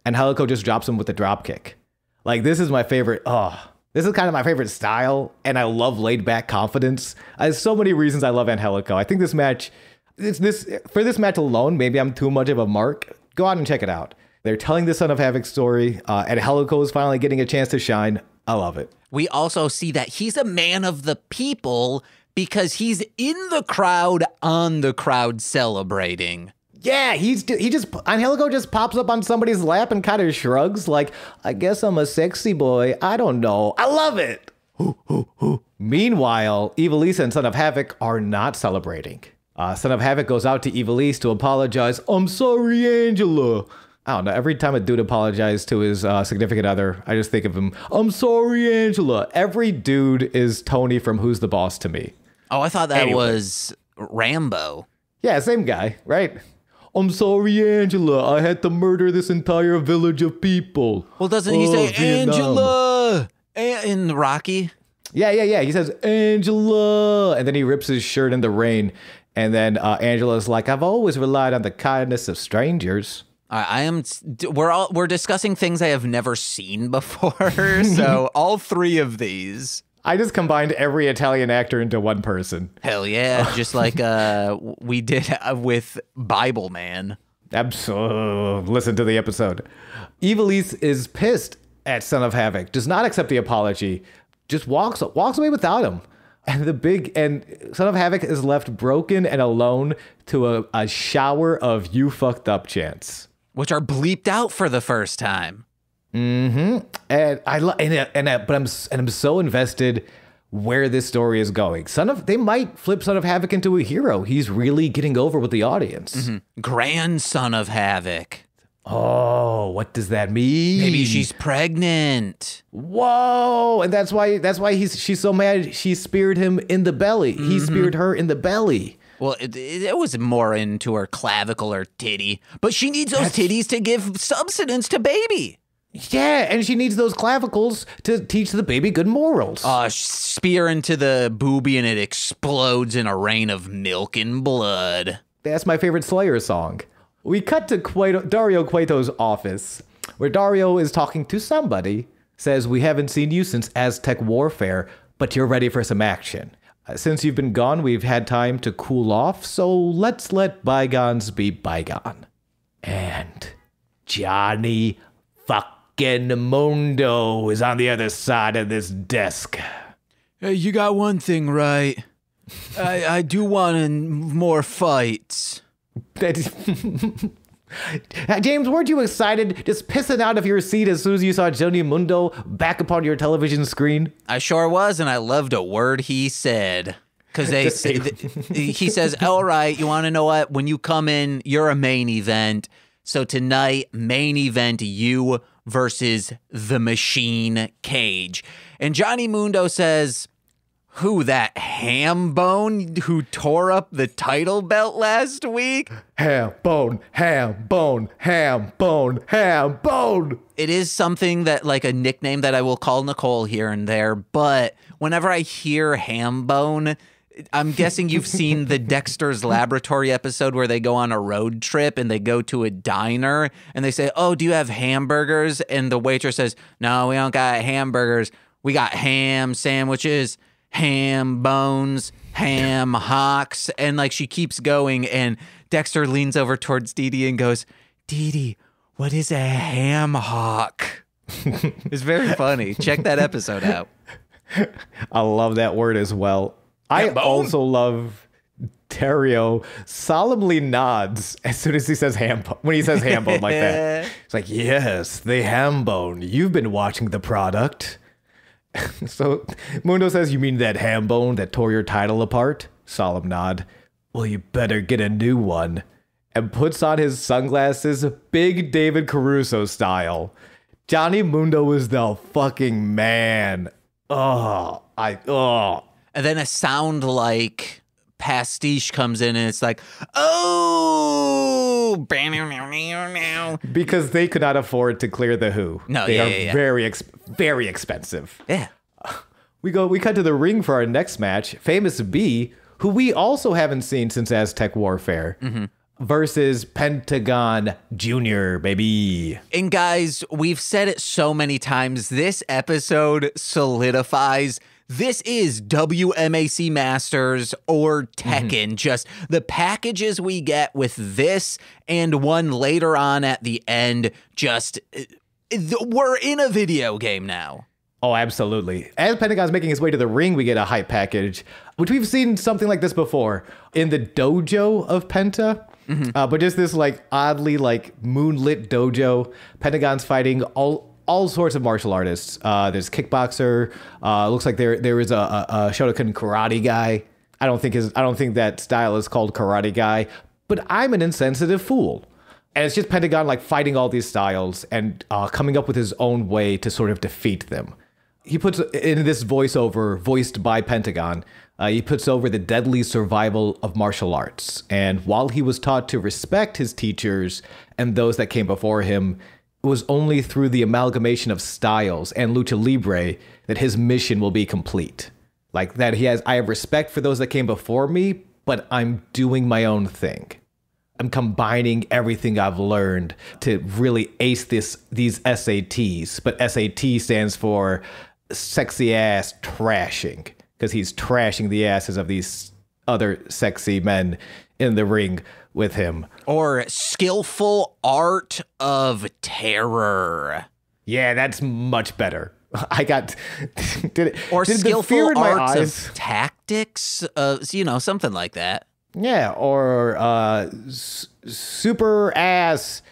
[SPEAKER 1] Angelico just drops him with a drop kick. Like this is my favorite. Oh, this is kind of my favorite style, and I love laid back confidence. There's so many reasons I love Angelico. I think this match, it's this for this match alone. Maybe I'm too much of a mark. Go out and check it out. They're telling the Son of Havoc story, uh, and Angelico is finally getting a chance to shine. I love it.
[SPEAKER 2] We also see that he's a man of the people because he's in the crowd on the crowd celebrating.
[SPEAKER 1] Yeah, he's he just Angelico just pops up on somebody's lap and kind of shrugs like, "I guess I'm a sexy boy. I don't know. I love it." Meanwhile, Ivelisse and Son of Havoc are not celebrating. Uh, Son of Havoc goes out to Ivelisse to apologize. I'm sorry, Angela. I don't know. Every time a dude apologizes to his uh, significant other, I just think of him. I'm sorry, Angela. Every dude is Tony from Who's the Boss to me.
[SPEAKER 2] Oh, I thought that
[SPEAKER 1] Anyway.
[SPEAKER 2] was Rambo.
[SPEAKER 1] Yeah, same guy, right? I'm sorry, Angela. I had to murder this entire village of people.
[SPEAKER 2] Well, doesn't he
[SPEAKER 1] Oh,
[SPEAKER 2] say
[SPEAKER 1] Vietnam.
[SPEAKER 2] Angela in Rocky?
[SPEAKER 1] Yeah, yeah, yeah. He says Angela, and then he rips his shirt in the rain. And then uh, Angela's like, "I've always relied on the kindness of strangers."
[SPEAKER 2] I I am. We're all we're discussing things I have never seen before. so all three of these,
[SPEAKER 1] I just combined every Italian actor into one person.
[SPEAKER 2] hell yeah, just like uh we did uh, with Bible Man.
[SPEAKER 1] Absolutely. Listen to the episode. Ivelisse is pissed at Son of Havoc, does not accept the apology, just walks walks away without him. And the big and Son of Havoc is left broken and alone to a, a shower of you fucked up chants.
[SPEAKER 2] which are bleeped out for the first time. Mm-hmm.
[SPEAKER 1] And I lo- and, and, and but I'm and I'm so invested where this story is going. Son of they might flip Son of Havoc into a hero. He's really getting over with the audience.
[SPEAKER 2] Mm-hmm. Grandson of Havoc.
[SPEAKER 1] Oh, what does that mean?
[SPEAKER 2] Maybe she's pregnant.
[SPEAKER 1] Whoa! And that's why that's why he's she's so mad. She speared him in the belly. He
[SPEAKER 2] Mm-hmm.
[SPEAKER 1] speared her in the belly.
[SPEAKER 2] Well, it, it, was more into her clavicle or titty, but she needs those titties to give substance to baby.
[SPEAKER 1] Yeah, and she needs those clavicles to teach the baby good morals.
[SPEAKER 2] Uh, spear into the boobie and it explodes in a rain of milk and blood.
[SPEAKER 1] That's my favorite Slayer song. We cut to Cueto, Dario Cueto's office, where Dario is talking to somebody. Says, We haven't seen you since Aztec Warfare, but you're ready for some action. Uh, Since you've been gone, we've had time to cool off, so let's let bygones be bygone. And Johnny fucking Mundo is on the other side of this desk.
[SPEAKER 2] Hey, you got one thing right. I, I do want more fights.
[SPEAKER 1] James, weren't you excited, just pissing out of your seat as soon as you saw Johnny Mundo back upon your television screen?
[SPEAKER 2] I sure was, and I loved a word he said. Because they,
[SPEAKER 1] say-
[SPEAKER 2] he says, "All right, you want to know what? When you come in, you're a main event. So tonight, main event, you versus the Machine Cage." And Johnny Mundo says, "Who that ham bone who tore up the title belt last week?"
[SPEAKER 1] Ham, bone, ham, bone, ham, bone, ham, bone.
[SPEAKER 2] it is something that like a nickname that I will call Nicole here and there, but whenever I hear ham bone, I'm guessing you've seen the Dexter's Laboratory episode where they go on a road trip and they go to a diner and they say, "Oh, do you have hamburgers?" and the waitress says, "No, we don't got hamburgers. We got ham sandwiches, ham bones, ham hocks." And like she keeps going and Dexter leans over towards Dee Dee and goes, "Dee Dee, what is a ham hock? it's very funny. Check that episode out.
[SPEAKER 1] I love that word as well. I also love Dario solemnly nods as soon as he says ham bone. When he says ham bone like that, it's like, yes, the ham bone. You've been watching the product. so Mundo says, you mean that ham bone that tore your title apart? Solemn nod. Well, you better get a new one. And puts on his sunglasses, big David Caruso style. Johnny Mundo is the fucking man. Oh, I oh.
[SPEAKER 2] And then a sound like pastiche comes in and it's like, oh,
[SPEAKER 1] Because they could not afford to clear the Who.
[SPEAKER 2] No,
[SPEAKER 1] they
[SPEAKER 2] yeah,
[SPEAKER 1] are
[SPEAKER 2] yeah, yeah.
[SPEAKER 1] very ex- very expensive.
[SPEAKER 2] yeah.
[SPEAKER 1] We go. We cut to the ring for our next match. Famous B, who we also haven't seen since Aztec Warfare,
[SPEAKER 2] Mm-hmm.
[SPEAKER 1] versus Pentagon Junior, baby.
[SPEAKER 2] And guys, we've said it so many times. This episode solidifies this is WMAC Masters or Tekken. Just the packages we get with this and one later on at the end. Just uh, we're in a video game now.
[SPEAKER 1] Oh, absolutely. As Pentagon's making his way to the ring, we get a hype package, which we've seen something like this before in the dojo of Penta. Uh, but just this like oddly like moonlit dojo. Pentagon's fighting all all sorts of martial artists. Uh, there's kickboxer. Uh, looks like there there is a, a, a Shotokan karate guy. I don't think his I don't think that style is called karate guy. But I'm an insensitive fool. And it's just Pentagon like fighting all these styles and uh, coming up with his own way to sort of defeat them. He puts in this voiceover, voiced by Pentagon, uh, he puts over the deadly survival of martial arts. And while he was taught to respect his teachers and those that came before him, was only through the amalgamation of styles and lucha libre that his mission will be complete. Like that, he has, I have respect for those that came before me, but I'm doing my own thing. I'm combining everything I've learned to really ace this these SATs. But SAT stands for sexy ass trashing because he's trashing the asses of these other sexy men in the ring with him.
[SPEAKER 2] Or skillful art of terror.
[SPEAKER 1] Yeah, that's much better. I got did it
[SPEAKER 2] Or
[SPEAKER 1] did
[SPEAKER 2] skillful arts of tactics. Uh, you know, something like that.
[SPEAKER 1] Yeah, or uh, s- super ass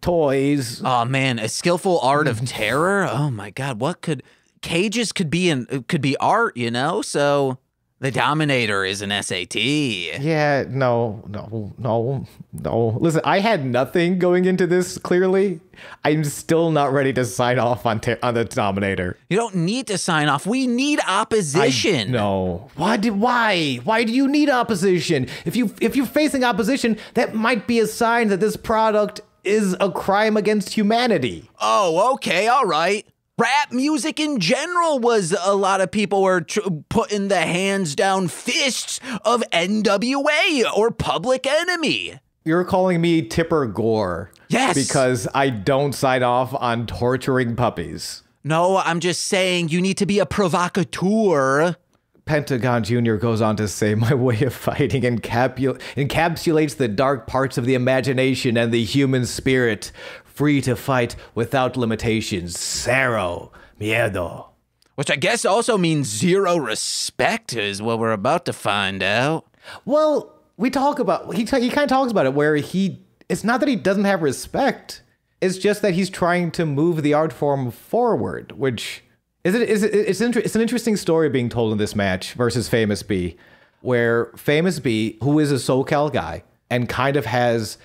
[SPEAKER 1] toys.
[SPEAKER 2] Oh man, a skillful art of terror. Oh my god, what could cages could be in could be art, you know. So the Dominator is an SAT.
[SPEAKER 1] Yeah, no, no, no, no. Listen, I had nothing going into this. Clearly, I'm still not ready to sign off on on the Dominator.
[SPEAKER 2] You don't need to sign off. We need opposition.
[SPEAKER 1] No, why? Did why? Why do you need opposition? If you if you're facing opposition, that might be a sign that this product is a crime against humanity.
[SPEAKER 2] Oh, okay, all right rap music in general was a lot of people were tr- putting the hands down fists of NWA or Public Enemy.
[SPEAKER 1] You're calling me Tipper Gore.
[SPEAKER 2] Yes.
[SPEAKER 1] Because I don't sign off on torturing puppies.
[SPEAKER 2] No, I'm just saying you need to be a provocateur.
[SPEAKER 1] Pentagon Jr. goes on to say, My way of fighting encapsulates the dark parts of the imagination and the human spirit free to fight without limitations. Cero, miedo.
[SPEAKER 2] Which I guess also means zero respect, is what we're about to find out.
[SPEAKER 1] Well, we talk about, he, he kind of talks about it where he, it's not that he doesn't have respect, it's just that he's trying to move the art form forward, which is it, is it, it's, inter- it's an interesting story being told in this match versus Famous B, where Famous B, who is a SoCal guy and kind of has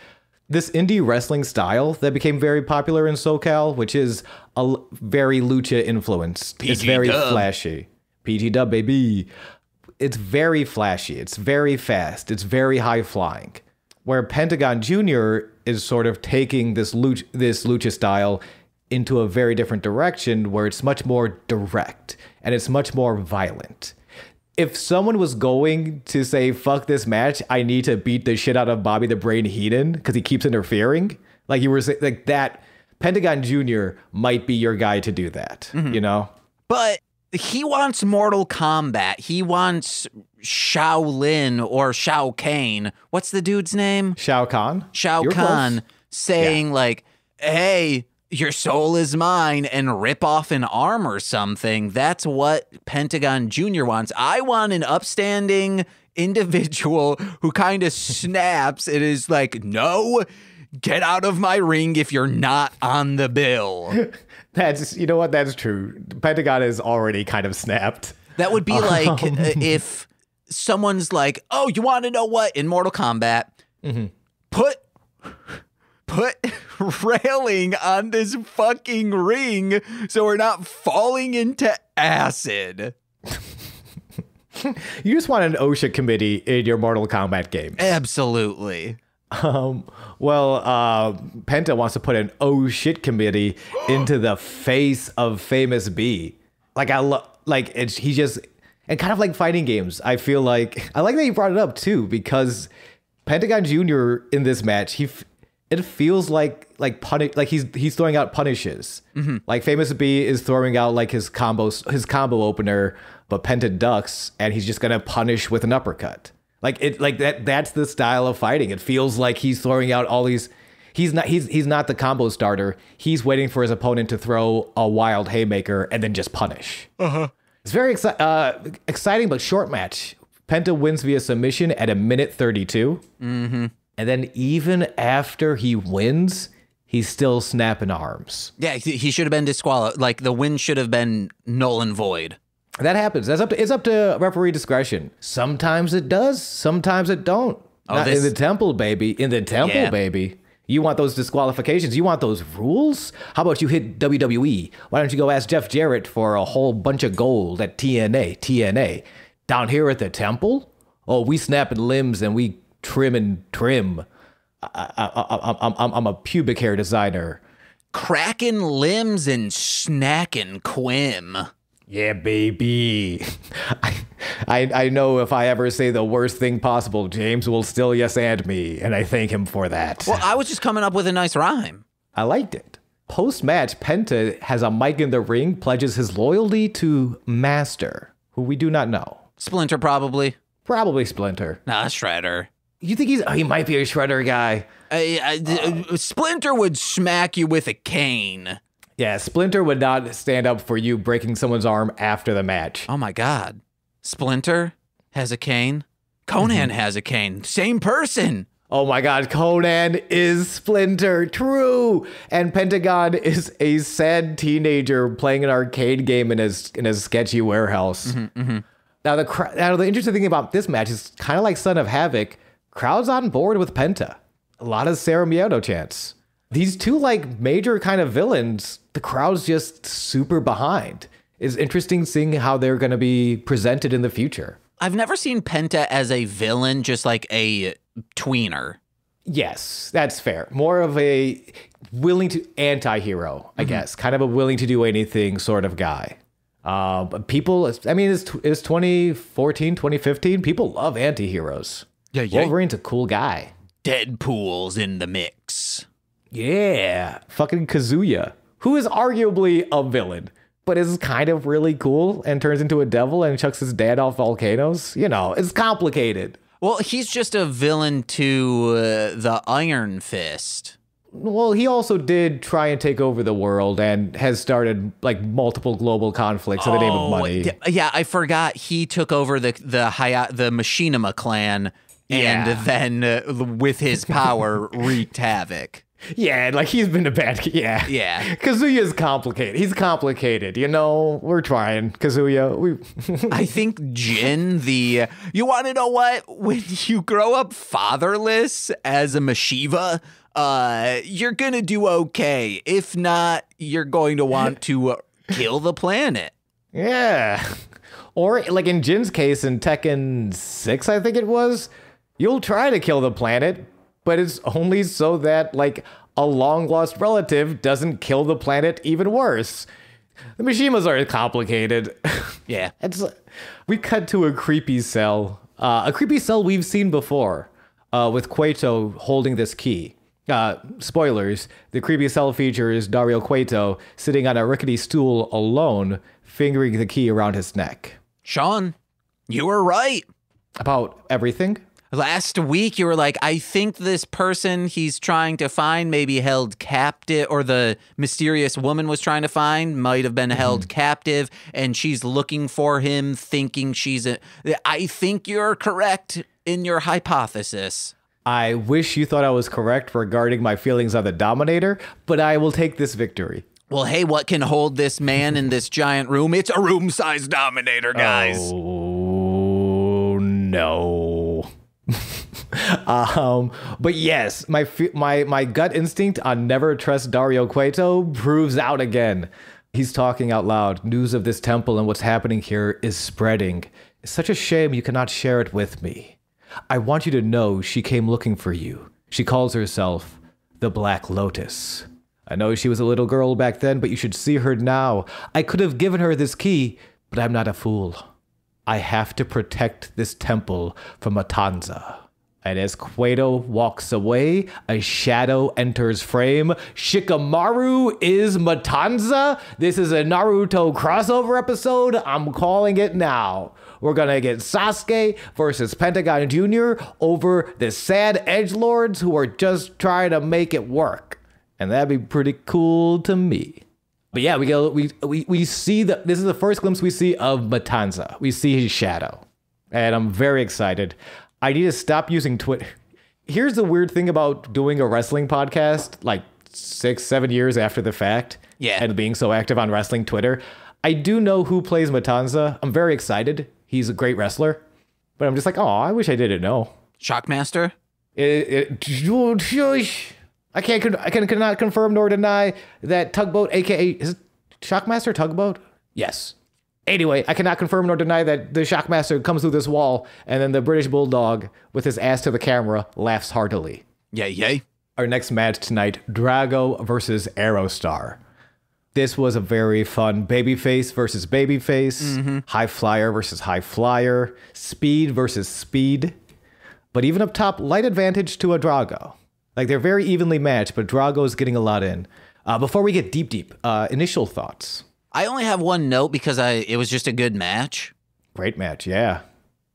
[SPEAKER 1] this indie wrestling style that became very popular in SoCal, which is a very lucha influenced.
[SPEAKER 2] PG
[SPEAKER 1] it's very
[SPEAKER 2] dub.
[SPEAKER 1] flashy. PG dub, baby. It's very flashy. It's very fast. It's very high flying. Where Pentagon Jr. is sort of taking this lucha, this lucha style into a very different direction where it's much more direct and it's much more violent if someone was going to say fuck this match, I need to beat the shit out of Bobby the Brain Heenan because he keeps interfering. Like you were saying, like that. Pentagon Jr. might be your guy to do that. Mm-hmm. You know,
[SPEAKER 2] but he wants Mortal Kombat. He wants Shaolin or Shao Kahn. What's the dude's name?
[SPEAKER 1] Shao Kahn.
[SPEAKER 2] Shao You're Kahn close. saying yeah. like, "Hey, your soul is mine and rip off an arm or something. That's what Pentagon Jr. wants. I want an upstanding individual who kind of snaps and is like, no, get out of my ring if you're not on the bill.
[SPEAKER 1] That's, you know what? That's true. Pentagon is already kind of snapped.
[SPEAKER 2] That would be like um, if someone's like, oh, you want to know what? In Mortal Kombat, mm-hmm. put put railing on this fucking ring so we're not falling into acid.
[SPEAKER 1] you just want an OSHA committee in your Mortal Kombat game.
[SPEAKER 2] Absolutely.
[SPEAKER 1] Um, well, uh, Penta wants to put an oh shit committee into the face of Famous B. Like I love, like it's he just and kind of like fighting games. I feel like I like that you brought it up too because Pentagon Junior in this match he it feels like like punish like he's he's throwing out punishes. Mm-hmm. Like Famous B is throwing out like his combos his combo opener, but Penta ducks and he's just gonna punish with an uppercut. Like it like that that's the style of fighting. It feels like he's throwing out all these he's not he's he's not the combo starter. He's waiting for his opponent to throw a wild haymaker and then just punish.
[SPEAKER 2] Uh-huh.
[SPEAKER 1] It's very exci- uh, exciting but short match. Penta wins via submission at a minute 32.
[SPEAKER 2] Mm-hmm.
[SPEAKER 1] And then even after he wins, he's still snapping arms.
[SPEAKER 2] Yeah, he should have been disqualified. Like the win should have been null and void.
[SPEAKER 1] That happens. That's up to it's up to referee discretion. Sometimes it does, sometimes it don't. Oh, Not this... in the temple, baby. In the temple, yeah. baby. You want those disqualifications? You want those rules? How about you hit WWE? Why don't you go ask Jeff Jarrett for a whole bunch of gold at TNA? TNA. Down here at the temple? Oh, we snapping limbs and we trim and trim. I, I, I, I'm a pubic hair designer.
[SPEAKER 2] Cracking limbs and snacking quim.
[SPEAKER 1] Yeah, baby. I, I, I know if I ever say the worst thing possible, James will still yes and me, and I thank him for that.
[SPEAKER 2] Well, I was just coming up with a nice rhyme.
[SPEAKER 1] I liked it. Post match, Penta has a mic in the ring, pledges his loyalty to Master, who we do not know.
[SPEAKER 2] Splinter, probably.
[SPEAKER 1] Probably Splinter.
[SPEAKER 2] Nah, Shredder.
[SPEAKER 1] You think he's? Oh, he might be a shredder guy.
[SPEAKER 2] uh, Splinter would smack you with a cane.
[SPEAKER 1] Yeah, Splinter would not stand up for you breaking someone's arm after the match.
[SPEAKER 2] Oh my god, Splinter has a cane. Conan mm-hmm. has a cane. Same person.
[SPEAKER 1] Oh my god, Conan is Splinter, true. And Pentagon is a sad teenager playing an arcade game in his in a sketchy warehouse. Now the now the interesting thing about this match is kind of like Son of Havoc. Crowd's on board with Penta. A lot of Cero Miedo chants. These two like major kind of villains, the crowd's just super behind. It's interesting seeing how they're going to be presented in the future.
[SPEAKER 2] I've never seen Penta as a villain, just like a tweener.
[SPEAKER 1] Yes, that's fair. More of a willing to anti-hero, I guess. Kind of a willing to do anything sort of guy. Uh, but people, I mean, it's, it's 2014, 2015. People love anti-heroes.
[SPEAKER 2] Yeah, yeah.
[SPEAKER 1] Wolverine's a cool guy.
[SPEAKER 2] Deadpool's in the mix.
[SPEAKER 1] Yeah, fucking Kazuya, who is arguably a villain, but is kind of really cool and turns into a devil and chucks his dad off volcanoes. You know, it's complicated.
[SPEAKER 2] Well, he's just a villain to uh, the Iron Fist.
[SPEAKER 1] Well, he also did try and take over the world and has started like multiple global conflicts in the name of money.
[SPEAKER 2] d- yeah, I forgot he took over the the Haya- the Machinima clan and
[SPEAKER 1] Yeah.
[SPEAKER 2] then uh, with his power wreaked havoc.
[SPEAKER 1] Yeah, like he's been a bad. Yeah,
[SPEAKER 2] Yeah.
[SPEAKER 1] Kazuya's complicated. He's complicated. You know, we're trying, Kazuya. We.
[SPEAKER 2] I think Jin, the you want to know what? When you grow up fatherless as a Mishima, uh, you're gonna do okay. If not, you're going to want to uh, kill the planet.
[SPEAKER 1] Yeah. Or like in Jin's case in Tekken 6, I think it was, you'll try to kill the planet, but it's only so that like a long lost relative doesn't kill the planet even worse. The Mishimas are complicated.
[SPEAKER 2] Yeah.
[SPEAKER 1] it's we cut to a creepy cell. Uh, a creepy cell we've seen before uh, with Cueto holding this key. Uh, spoilers, the creepy cell features Dario Cueto sitting on a rickety stool alone, fingering the key around his neck.
[SPEAKER 2] Sean, you were right.
[SPEAKER 1] About everything?
[SPEAKER 2] Last week, you were like, I think this person he's trying to find maybe held captive, or the mysterious woman was trying to find might have been held mm-hmm. captive, and she's looking for him, thinking she's a. I think you're correct in your hypothesis.
[SPEAKER 1] I wish you thought I was correct regarding my feelings on the Dominator, but I will take this victory.
[SPEAKER 2] Well, hey, what can hold this man in this giant room? It's a room sized dominator, guys.
[SPEAKER 1] Oh no. um, but yes, my my my gut instinct on never trust Dario Cueto proves out again. He's talking out loud. News of this temple and what's happening here is spreading. It's such a shame you cannot share it with me. I want you to know she came looking for you. She calls herself the Black Lotus. I know she was a little girl back then, but you should see her now. I could have given her this key, but I'm not a fool. I have to protect this temple from Matanza. And as Cueto walks away, a shadow enters frame. Shikamaru is Matanza. This is a Naruto crossover episode. I'm calling it now. We're gonna get Sasuke versus Pentagon Jr. over the sad edge lords who are just trying to make it work, and that'd be pretty cool to me. But yeah, we go. We we we see the. This is the first glimpse we see of Matanza. We see his shadow, and I'm very excited. I need to stop using Twitter. Here's the weird thing about doing a wrestling podcast, like six, seven years after the fact,
[SPEAKER 2] Yeah.
[SPEAKER 1] and being so active on wrestling Twitter. I do know who plays Matanza. I'm very excited. He's a great wrestler, but I'm just like, oh, I wish I didn't know.
[SPEAKER 2] Shockmaster?
[SPEAKER 1] It, it, I can't. con- I can cannot confirm nor deny that tugboat, aka is it Shockmaster tugboat. Yes. Anyway, I cannot confirm nor deny that the Shockmaster comes through this wall, and then the British Bulldog, with his ass to the camera, laughs heartily.
[SPEAKER 2] Yay, yay.
[SPEAKER 1] Our next match tonight: Drago versus Aerostar. This was a very fun babyface versus babyface, mm-hmm. high flyer versus high flyer, speed versus speed. But even up top, light advantage to a Drago. Like they're very evenly matched, but Drago's getting a lot in. Uh, before we get deep, deep, uh, initial thoughts.
[SPEAKER 2] I only have one note because I it was just a good match.
[SPEAKER 1] Great match, yeah.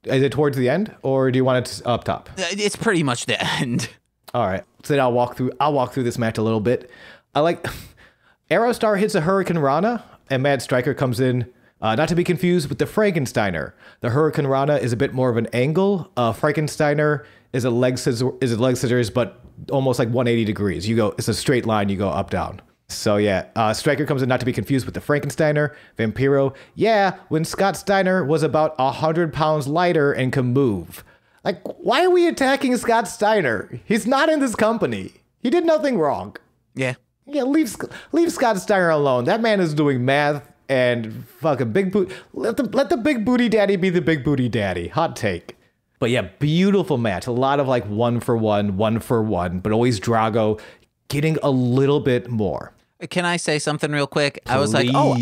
[SPEAKER 1] Is it towards the end, or do you want it up top?
[SPEAKER 2] Uh, It's pretty much the end.
[SPEAKER 1] All right. So then I'll walk through. I'll walk through this match a little bit. I like Aerostar hits a Hurricanrana, and Matt Striker comes in Uh, not to be confused with the Frankensteiner. The Hurricanrana is a bit more of an angle. Uh, Frankensteiner is a leg scissor, is a leg scissors, but almost like 180 degrees. You go, it's a straight line. You go up down. So yeah, uh, Striker comes in not to be confused with the Frankensteiner. Vampiro, yeah, when Scott Steiner was about a hundred pounds lighter and can move. Like, why are we attacking Scott Steiner? He's not in this company. He did nothing wrong.
[SPEAKER 2] Yeah.
[SPEAKER 1] Yeah, leave leave Scott Steiner alone. That man is doing math and fucking big boot. Let the let the big booty daddy be the big booty daddy. Hot take. But yeah, beautiful match. A lot of like one for one, one for one, but always Drago getting a little bit more.
[SPEAKER 2] Can I say something real quick?
[SPEAKER 1] Please.
[SPEAKER 2] I was like, oh,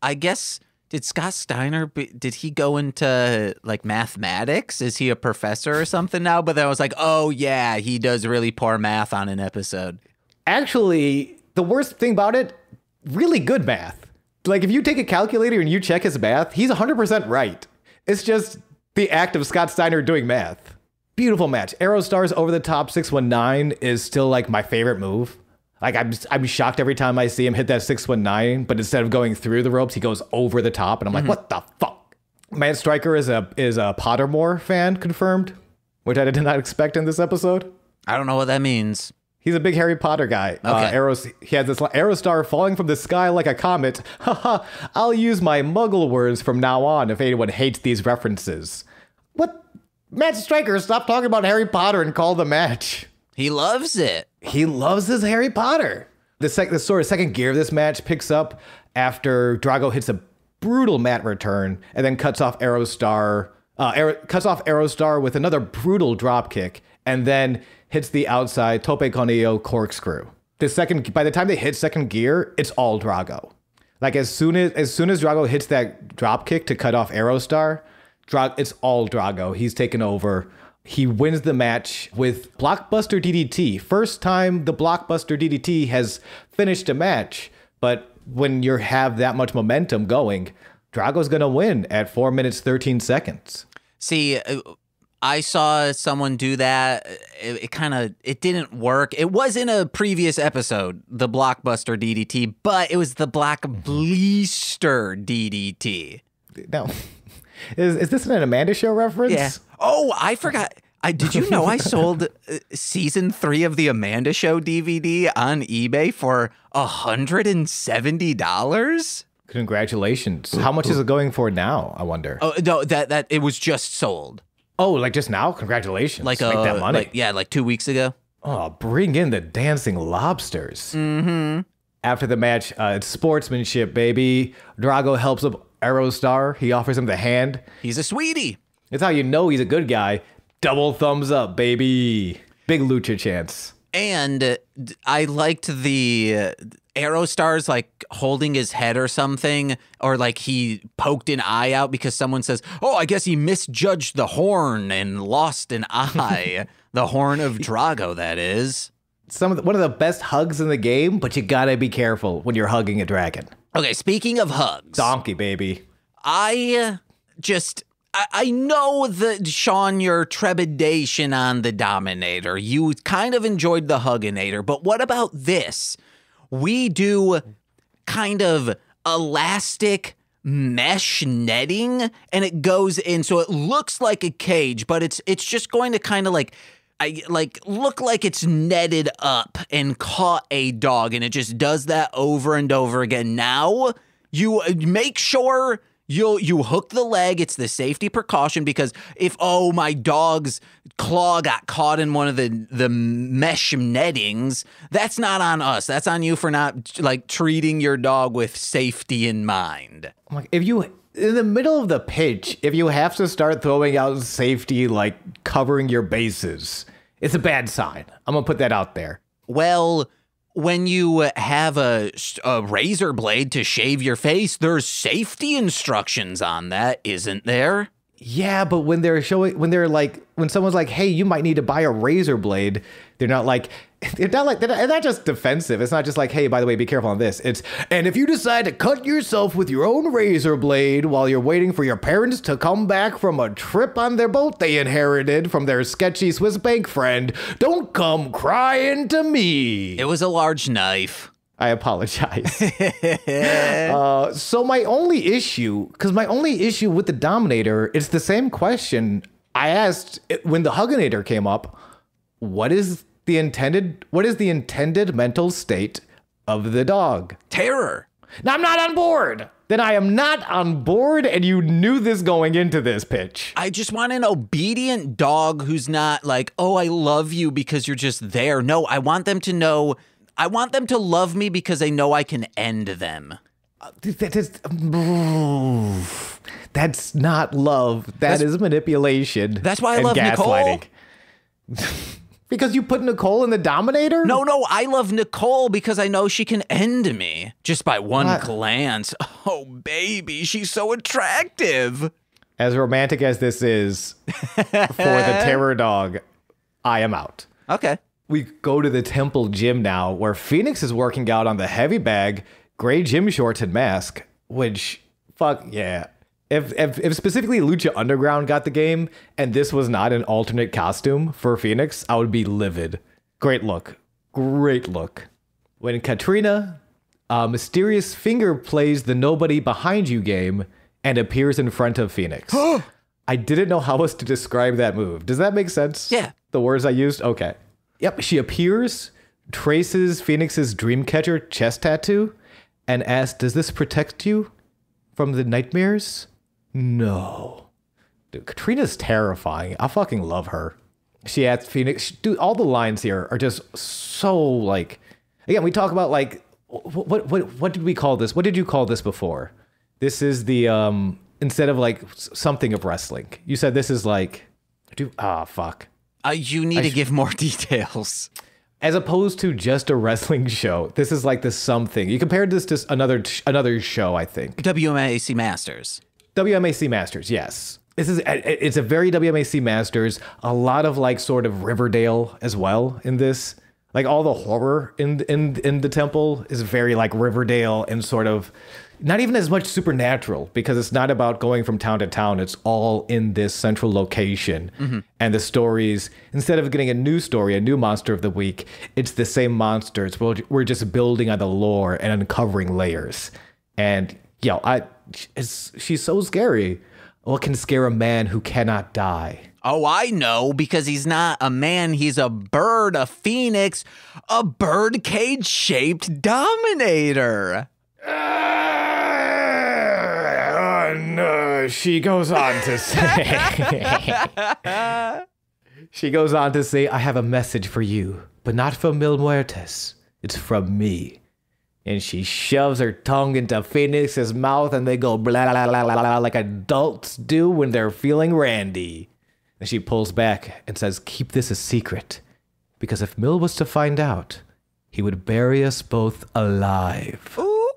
[SPEAKER 2] I guess did Scott Steiner did he go into like mathematics? Is he a professor or something now? But then I was like, oh yeah, he does really poor math on an episode.
[SPEAKER 1] Actually, the worst thing about it, really good math. Like if you take a calculator and you check his math, he's 100% right. It's just the act of Scott Steiner doing math. Beautiful match. Aerostar's over the top 619 is still like my favorite move. Like I'm I'm shocked every time I see him hit that 619, but instead of going through the ropes, he goes over the top and I'm like, mm-hmm. "What the fuck?" Matt Striker is a is a Pottermore fan confirmed, which I did not expect in this episode.
[SPEAKER 2] I don't know what that means.
[SPEAKER 1] He's a big Harry Potter guy. Uh, okay. Uh, Arrows, he has this Aerostar falling from the sky like a comet. Haha, I'll use my muggle words from now on if anyone hates these references. What? Matt Striker, stop talking about Harry Potter and call the match.
[SPEAKER 2] He loves it.
[SPEAKER 1] He loves his Harry Potter. The, sec- the sort of second gear of this match picks up after Drago hits a brutal mat return and then cuts off Aerostar, uh, Aer- cuts off Aerostar with another brutal drop kick and then hits the outside tope con hilo corkscrew. The second, by the time they hit second gear, it's all Drago. Like as soon as as soon as Drago hits that drop kick to cut off Aerostar, Dra- it's all Drago. He's taken over. He wins the match with Blockbuster DDT. First time the Blockbuster DDT has finished a match, but when you have that much momentum going, Drago's going to win at 4 minutes 13 seconds.
[SPEAKER 2] See, uh, I saw someone do that. It, it kind of it didn't work. It was in a previous episode, the Blockbuster DDT, but it was the Black Bleaster DDT.
[SPEAKER 1] No. Is, is this an Amanda Show reference?
[SPEAKER 2] Yeah. Oh, I forgot. I did you know I sold uh, season three of the Amanda Show DVD on eBay for hundred and seventy dollars.
[SPEAKER 1] Congratulations! How much is it going for now? I wonder.
[SPEAKER 2] Oh no, that that it was just sold.
[SPEAKER 1] Oh, like just now? Congratulations!
[SPEAKER 2] Like make uh, that money. Like, yeah, like two weeks ago.
[SPEAKER 1] Oh, bring in the dancing lobsters.
[SPEAKER 2] Mm-hmm.
[SPEAKER 1] After the match, uh, it's sportsmanship, baby. Drago helps up Aerostar. He offers him the hand.
[SPEAKER 2] He's a sweetie.
[SPEAKER 1] That's how you know he's a good guy. Double thumbs up, baby. Big lucha chance.
[SPEAKER 2] And I liked the uh, Aerostar's like holding his head or something, or like he poked an eye out because someone says, "Oh, I guess he misjudged the horn and lost an eye." the horn of Drago, that is.
[SPEAKER 1] Some of the, one of the best hugs in the game, but you gotta be careful when you're hugging a dragon.
[SPEAKER 2] Okay, speaking of hugs,
[SPEAKER 1] donkey baby.
[SPEAKER 2] I uh, just I, know that Sean, your trepidation on the Dominator. You kind of enjoyed the Hugginator, but what about this? We do kind of elastic mesh netting and it goes in so it looks like a cage but it's it's just going to kind of like I like look like it's netted up and caught a dog and it just does that over and over again. Now you uh, make sure you you hook the leg. It's the safety precaution because if oh my dog's claw got caught in one of the the mesh nettings, that's not on us. That's on you for not like treating your dog with safety in mind.
[SPEAKER 1] Like if you in the middle of the pitch, if you have to start throwing out safety like covering your bases, it's a bad sign. I'm gonna put that out there.
[SPEAKER 2] Well, when you uh, have a, a razor blade to shave your face, there's safety instructions on that, isn't there?
[SPEAKER 1] Yeah, but when they're showing, when they're like, when someone's like, "Hey, you might need to buy a razor blade," they're not like, they're not like, they're not, not just defensive. It's not just like, "Hey, by the way, be careful on this." It's, and if you decide to cut yourself with your own razor blade while you're waiting for your parents to come back from a trip on their boat they inherited from their sketchy Swiss bank friend, don't come crying to me.
[SPEAKER 2] It was a large knife.
[SPEAKER 1] I apologize. uh, so my only issue, because my only issue with the Dominator, it's the same question I asked when the Hugginator came up. What is the intended? What is the intended mental state of the dog?
[SPEAKER 2] Terror.
[SPEAKER 1] Now I'm not on board. Then I am not on board, and you knew this going into this pitch.
[SPEAKER 2] I just want an obedient dog who's not like, oh, I love you because you're just there. No, I want them to know I want them to love me because they know I can end them.
[SPEAKER 1] That is, that's not love. That that's, is manipulation.
[SPEAKER 2] That's why I love gaslighting.
[SPEAKER 1] Nicole. because you put Nicole in the Dominator?
[SPEAKER 2] No, no, I love Nicole because I know she can end me just by one glance. Oh, baby, she's so attractive.
[SPEAKER 1] As romantic as this is for the terror dog, I am out.
[SPEAKER 2] Okay
[SPEAKER 1] we go to the temple gym now where Fénix is working out on the heavy bag, gray gym shorts and mask, which fuck yeah. If, if, if specifically Lucha Underground got the game and this was not an alternate costume for Fénix, I would be livid. Great look. Great look. When Catrina, a mysterious finger plays the nobody behind you game and appears in front of Fénix. I didn't know how else to describe that move. Does that make sense?
[SPEAKER 2] Yeah.
[SPEAKER 1] The words I used? Okay. Yep, she appears, traces Fénix's Dreamcatcher chest tattoo, and asks, Does this protect you from the nightmares? No. Dude, Catrina's terrifying. I fucking love her. She asks Fénix, dude, all the lines here are just so like, again, we talk about like, what, what, what did we call this? What did you call this before? This is the, um, instead of like something of wrestling, you said this is like, do, ah, oh, fuck.
[SPEAKER 2] Uh, you need I to sh- give more details.
[SPEAKER 1] As opposed to just a wrestling show, this is like the something. You compared this to another another show, I think.
[SPEAKER 2] WMAC Masters.
[SPEAKER 1] WMAC Masters, yes. This is it's a very WMAC Masters. A lot of like sort of Riverdale as well in this. Like all the horror in in in the temple is very like Riverdale and sort of not even as much supernatural because it's not about going from town to town. It's all in this central location. Mm-hmm. And the stories, instead of getting a new story, a new monster of the week, it's the same monsters. We're, we're just building on the lore and uncovering layers. And, yo, I, she's so scary. What can scare a man who cannot die?
[SPEAKER 2] Oh, I know, because he's not a man, he's a bird, a phoenix, a bird cage shaped dominator.
[SPEAKER 1] And uh, she goes on to say, she goes on to say, I have a message for you, but not from Mil Muertes. It's from me. And she shoves her tongue into Fénix's mouth and they go blah, blah, blah, blah, blah, like adults do when they're feeling randy. And she pulls back and says, Keep this a secret. Because if Mil was to find out, he would bury us both alive.
[SPEAKER 2] Ooh.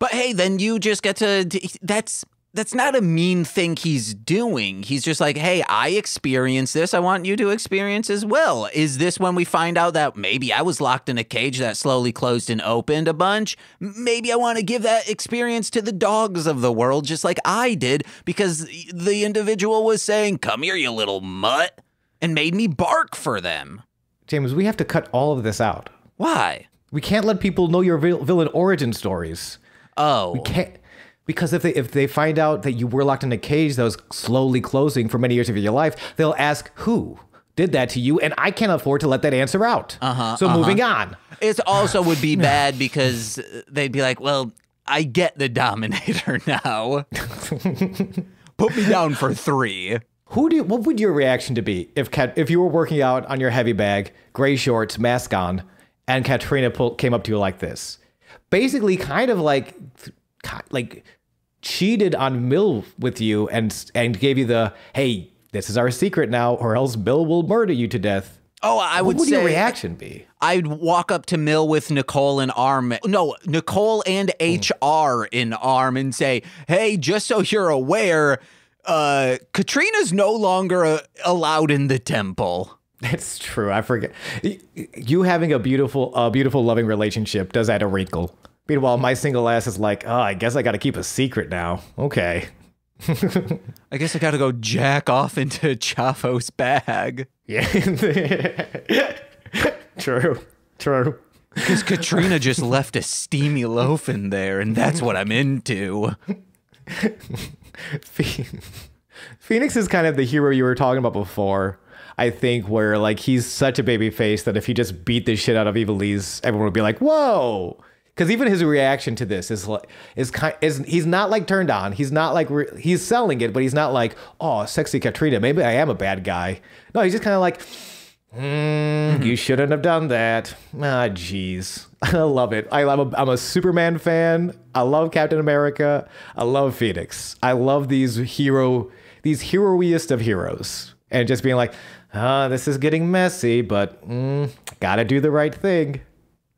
[SPEAKER 2] But hey, then you just get to. That's that's not a mean thing he's doing. He's just like, hey, I experienced this. I want you to experience as well. Is this when we find out that maybe I was locked in a cage that slowly closed and opened a bunch? Maybe I want to give that experience to the dogs of the world, just like I did, because the individual was saying, come here, you little mutt, and made me bark for them.
[SPEAKER 1] James, we have to cut all of this out.
[SPEAKER 2] Why?
[SPEAKER 1] We can't let people know your villain origin stories.
[SPEAKER 2] Oh.
[SPEAKER 1] We can't because if they if they find out that you were locked in a cage that was slowly closing for many years of your life, they'll ask who did that to you, and I can't afford to let that answer out. Uh-huh, so uh-huh. moving on.
[SPEAKER 2] It also would be bad because they'd be like, "Well, I get the Dominator now. Put me down for three.
[SPEAKER 1] Who do? You, what would your reaction to be if Kat, if you were working out on your heavy bag, gray shorts, mask on, and Catrina pull, came up to you like this? Basically, kind of like, like cheated on Mil with you and and gave you the hey, this is our secret now, or else Bill will murder you to death.
[SPEAKER 2] Oh, I would
[SPEAKER 1] what would
[SPEAKER 2] say
[SPEAKER 1] your reaction be?
[SPEAKER 2] I'd walk up to Mil with Nicole in arm. No, Nicole and HR in arm and say, "Hey, just so you're aware, uh, Catrina's no longer uh, allowed in the temple."
[SPEAKER 1] That's true. I forget. You having a beautiful, uh, beautiful, loving relationship does add a wrinkle. Meanwhile, my single ass is like, oh, I guess I got to keep a secret now. Okay.
[SPEAKER 2] I guess I got to go jack off into Chavo's bag.
[SPEAKER 1] Yeah. true. True.
[SPEAKER 2] Because Catrina just left a steamy loaf in there, and that's what I'm into.
[SPEAKER 1] Fénix is kind of the hero you were talking about before. I think where like he's such a baby face that if he just beat the shit out of Ivelisse, everyone would be like, "Whoa!" Because even his reaction to this is like is kind is he's not like turned on. He's not like re- he's selling it, but he's not like, "Oh, sexy Catrina, maybe I am a bad guy." No, he's just kind of like, mm, "You shouldn't have done that." Ah, jeez, I love it. I love. A, I'm a Superman fan. I love Captain America. I love Fénix. I love these hero, these heroiest of heroes, and just being like, uh, this is getting messy, but mm, gotta do the right thing.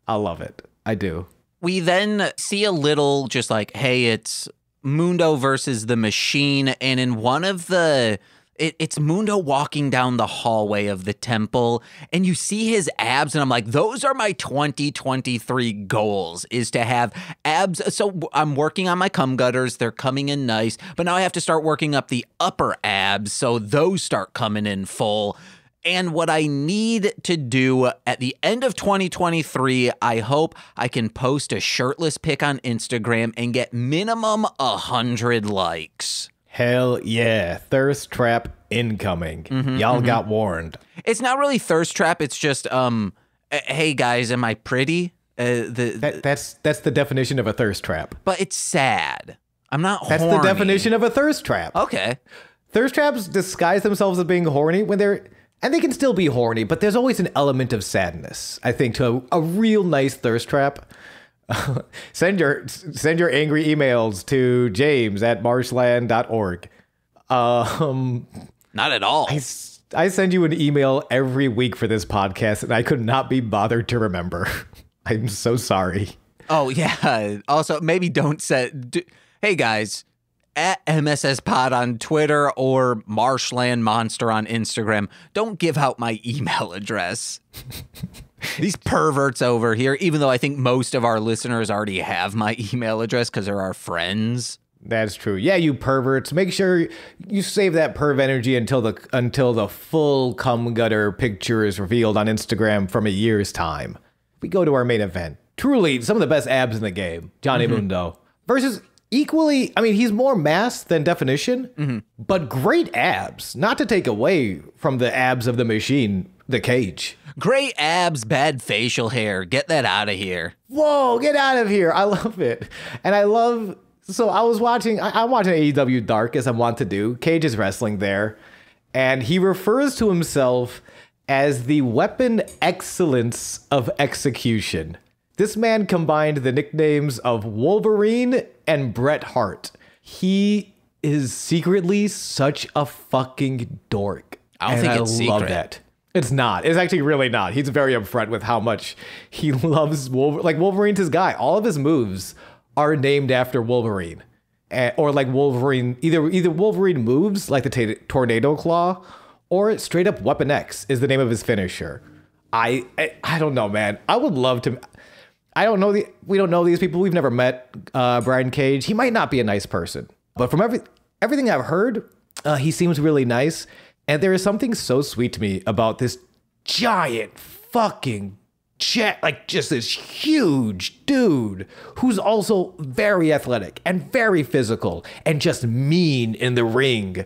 [SPEAKER 1] I love it. I do.
[SPEAKER 2] We then see a little just like, hey, it's Mundo versus the machine. And in one of the. It, it's Mundo walking down the hallway of the temple, and you see his abs, and I'm like, those are my 2023 goals: is to have abs. So I'm working on my cum gutters; they're coming in nice, but now I have to start working up the upper abs, so those start coming in full. And what I need to do at the end of 2023, I hope I can post a shirtless pic on Instagram and get minimum a hundred likes.
[SPEAKER 1] Hell yeah. Thirst trap incoming. Y'all got warned.
[SPEAKER 2] It's not really thirst trap. It's just, um, uh, hey guys, am I pretty? Uh, the,
[SPEAKER 1] That, that's that's the definition of a thirst trap.
[SPEAKER 2] but it's sad. I'm not.
[SPEAKER 1] That's the definition of a thirst trap.
[SPEAKER 2] Okay.
[SPEAKER 1] Thirst traps disguise themselves as being horny when they're and they can still be horny, but there's always an element of sadness. I think to a, a real nice thirst trap. send your send your angry emails to James at marshland.org. Um
[SPEAKER 2] Not at all.
[SPEAKER 1] I send you an email every week for this podcast, and I could not be bothered to remember. I'm so sorry.
[SPEAKER 2] Oh yeah. Also, maybe don't set. D- hey guys, at MSS Pod on Twitter or Marshland Monster on Instagram. Don't give out my email address. These perverts over here. Even though I think most of our listeners already have my email address because they're our friends.
[SPEAKER 1] That's true. Yeah, you perverts. Make sure you save that perv energy until the until the full cum gutter picture is revealed on Instagram from a year's time. We go to our main event. Truly, some of the best abs in the game. Johnny mm-hmm. Mundo versus equally. I mean, he's more mass than definition, but great abs. Not to take away from the abs of the machine, the cage.
[SPEAKER 2] Great abs, bad facial hair. Get that out of here.
[SPEAKER 1] whoa, get out of here. I love it. And I love, so I was watching, I, I'm watching AEW Dark as I want to do. Cage is wrestling there. And he refers to himself as the weapon excellence of execution. This man combined the nicknames of Wolverine and Bret Hart. He is secretly such a fucking dork.
[SPEAKER 2] I don't
[SPEAKER 1] And
[SPEAKER 2] think it's
[SPEAKER 1] love
[SPEAKER 2] secret.
[SPEAKER 1] that. It's not. It's actually really not. He's very upfront with how much he loves Wolverine. Like Wolverine's his guy. All of his moves are named after Wolverine, or like Wolverine. Either either Wolverine moves like the ta- tornado claw, or straight up Weapon X is the name of his finisher. I I, I don't know, man. I would love to. I don't know the. We don't know these people. We've never met uh, Brian Cage. He might not be a nice person, but from every everything I've heard, uh, he seems really nice. And there is something so sweet to me about this giant fucking jet, like just this huge dude who's also very athletic and very physical and just mean in the ring.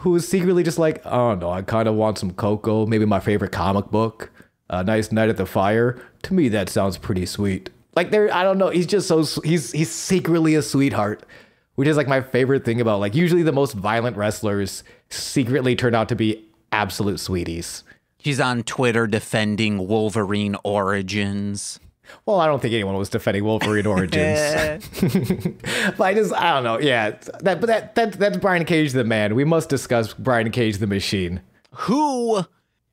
[SPEAKER 1] Who is secretly just like, oh no, I kind of want some cocoa, maybe my favorite comic book, a nice night at the fire. To me, that sounds pretty sweet. Like there, I don't know. He's just so he's he's secretly a sweetheart which is like my favorite thing about like usually the most violent wrestlers secretly turn out to be absolute sweeties.
[SPEAKER 2] He's on Twitter defending Wolverine origins.
[SPEAKER 1] Well, I don't think anyone was defending Wolverine Origins, but I just I don't know. Yeah, that but that that that's Brian Cage the man. We must discuss Brian Cage the machine.
[SPEAKER 2] who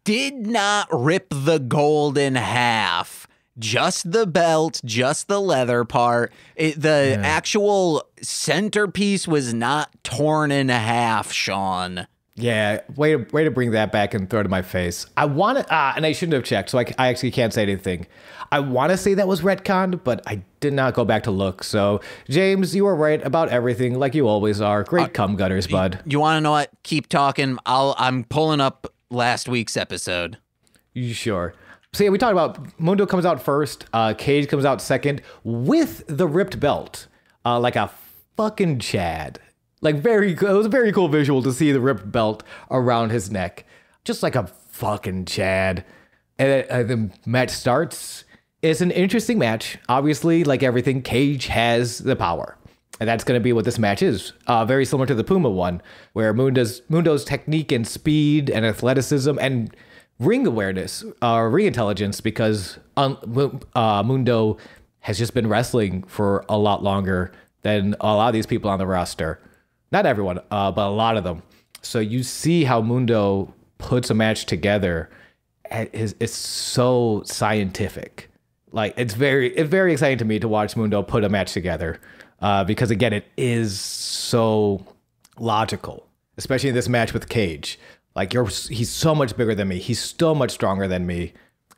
[SPEAKER 2] did not rip the gold in half. Just the belt, just the leather part. It, the actual centerpiece was not torn in half, Sean.
[SPEAKER 1] Yeah, way to way to bring that back and throw it in my face. I want to, ah, and I shouldn't have checked, so I, I actually can't say anything. I want to say that was retconned, but I did not go back to look. So, James, you were right about everything, like you always are. Great cum gutters, bud.
[SPEAKER 2] You want to know what? Keep talking. I'll. I'm pulling up last week's episode.
[SPEAKER 1] Sure? So yeah, we talked about Mundo comes out first, uh, Cage comes out second with the ripped belt, uh, like a fucking Chad. Like very, it was a very cool visual to see the ripped belt around his neck, just like a fucking Chad. And uh, the match starts. It's an interesting match. Obviously, like everything, Cage has the power. And that's going to be what this match is. Uh, very similar to the Puma one, where Mundo's, Mundo's technique and speed and athleticism and ring awareness, uh, ring intelligence, because um, uh, Mundo has just been wrestling for a lot longer than a lot of these people on the roster. Not everyone, uh, but a lot of them. So you see how Mundo puts a match together. It's, it's so scientific. Like it's very it's very exciting to me to watch Mundo put a match together uh, because again it is so logical, especially in this match with Cage. Like you're he's so much bigger than me. He's so much stronger than me.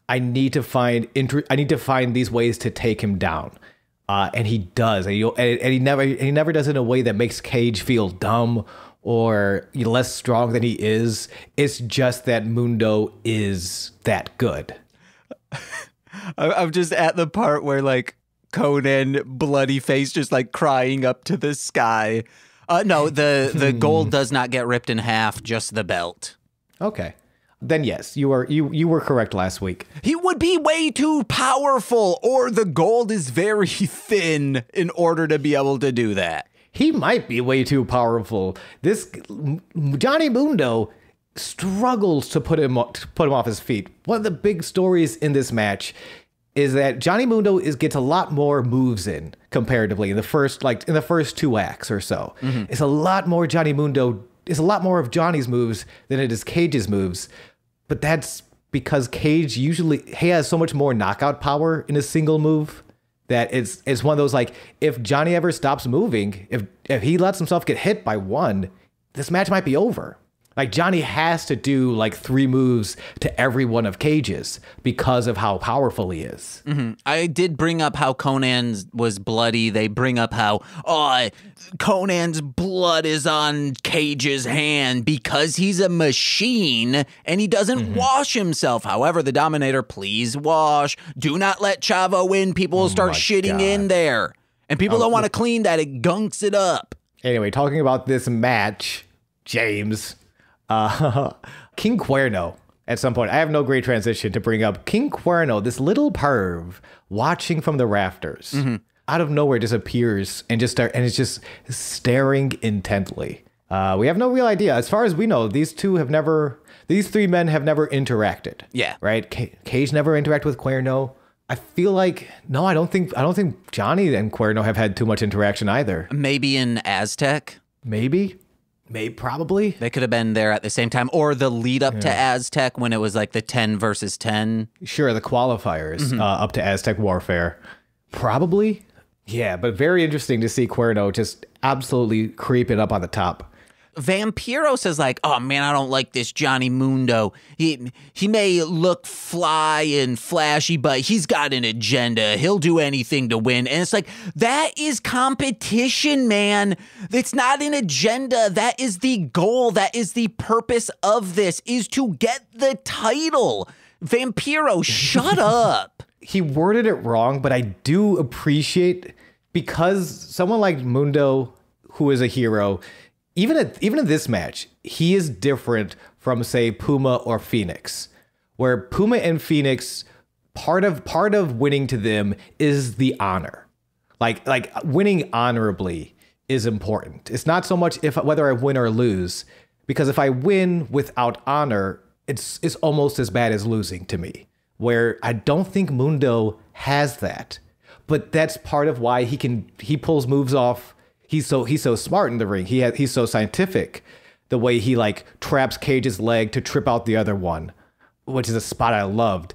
[SPEAKER 1] I need to find inter- I need to find these ways to take him down. Uh, and he does, and, and, and he never he never does it in a way that makes Cage feel dumb or less strong than he is. It's just that Mundo is that good.
[SPEAKER 2] I'm just at the part where like Konnan, bloody face, just like crying up to the sky. Uh, no, the the gold does not get ripped in half, just the belt.
[SPEAKER 1] Okay. Then yes, you are you you were correct last week.
[SPEAKER 2] He would be way too powerful, or the gold is very thin in order to be able to do that.
[SPEAKER 1] He might be way too powerful. This Johnny Mundo struggles to put him to put him off his feet. One of the big stories in this match is that Johnny Mundo is gets a lot more moves in comparatively in the first like in the first two acts or so. Mm-hmm. It's a lot more Johnny Mundo. It's a lot more of Johnny's moves than it is Cage's moves, but that's because Cage usually he has so much more knockout power in a single move that it's it's one of those like if Johnny ever stops moving, if if he lets himself get hit by one, this match might be over. Like Johnny has to do like three moves to every one of Cage's because of how powerful he is.
[SPEAKER 2] Mm-hmm. I did bring up how Konnan's was bloody. They bring up how oh Konnan's blood is on Cage's hand because he's a machine and he doesn't mm-hmm. wash himself. However, the Dominator, please wash. Do not let Chavo win. People will oh start shitting God. in there, and people oh, don't want to clean that. It gunks it up.
[SPEAKER 1] Anyway, talking about this match, James uh, King Cuerno at some point. I have no great transition to bring up King Cuerno, this little perv watching from the rafters. Mm-hmm. Out of nowhere disappears and just start and it's just staring intently. Uh, we have no real idea. As far as we know, these two have never these three men have never interacted.
[SPEAKER 2] Yeah.
[SPEAKER 1] Right? C- Cage never interacted with Cuerno. I feel like no, I don't think I don't think Johnny and Cuerno have had too much interaction either.
[SPEAKER 2] Maybe in Aztec.
[SPEAKER 1] Maybe. Maybe probably
[SPEAKER 2] they could have been there at the same time, or the lead up yeah. to Aztec when it was like the ten versus ten.
[SPEAKER 1] Sure, the qualifiers mm-hmm. uh, up to Aztec Warfare, probably. Yeah, but very interesting to see Cuerno just absolutely creeping up on the top.
[SPEAKER 2] Vampiro says like, "Oh man, I don't like this Johnny Mundo. He he may look fly and flashy, but he's got an agenda. He'll do anything to win." And it's like, "That is competition, man. It's not an agenda. That is the goal. That is the purpose of this is to get the title." Vampiro, shut up.
[SPEAKER 1] He worded it wrong, but I do appreciate because someone like Mundo who is a hero even at even in this match, he is different from say Puma or Fénix, where Puma and Fénix part of part of winning to them is the honor. Like like winning honorably is important. It's not so much if whether I win or lose, because if I win without honor, it's it's almost as bad as losing to me. Where I don't think Mundo has that. But that's part of why he can he pulls moves off he's so he's so smart in the ring. He has, he's so scientific. The way he like traps Cage's leg to trip out the other one, which is a spot I loved.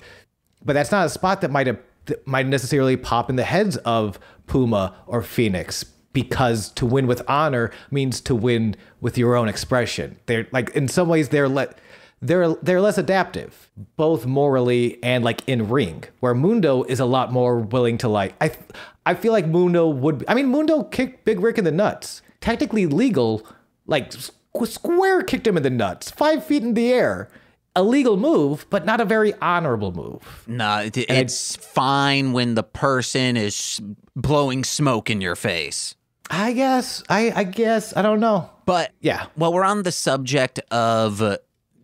[SPEAKER 1] But that's not a spot that might have might necessarily pop in the heads of Puma or Fénix because to win with honor means to win with your own expression. They're like in some ways they're let they're they're less adaptive, both morally and like in ring. Where Mundo is a lot more willing to like I I feel like Mundo would. I mean, Mundo kicked Big Rick in the nuts. Technically legal, like square kicked him in the nuts, five feet in the air. a legal move, but not a very honorable move.
[SPEAKER 2] No, it, it's fine when the person is blowing smoke in your face.
[SPEAKER 1] I guess. I I guess. I don't know.
[SPEAKER 2] But
[SPEAKER 1] Yeah.
[SPEAKER 2] Well, we're on the subject of uh,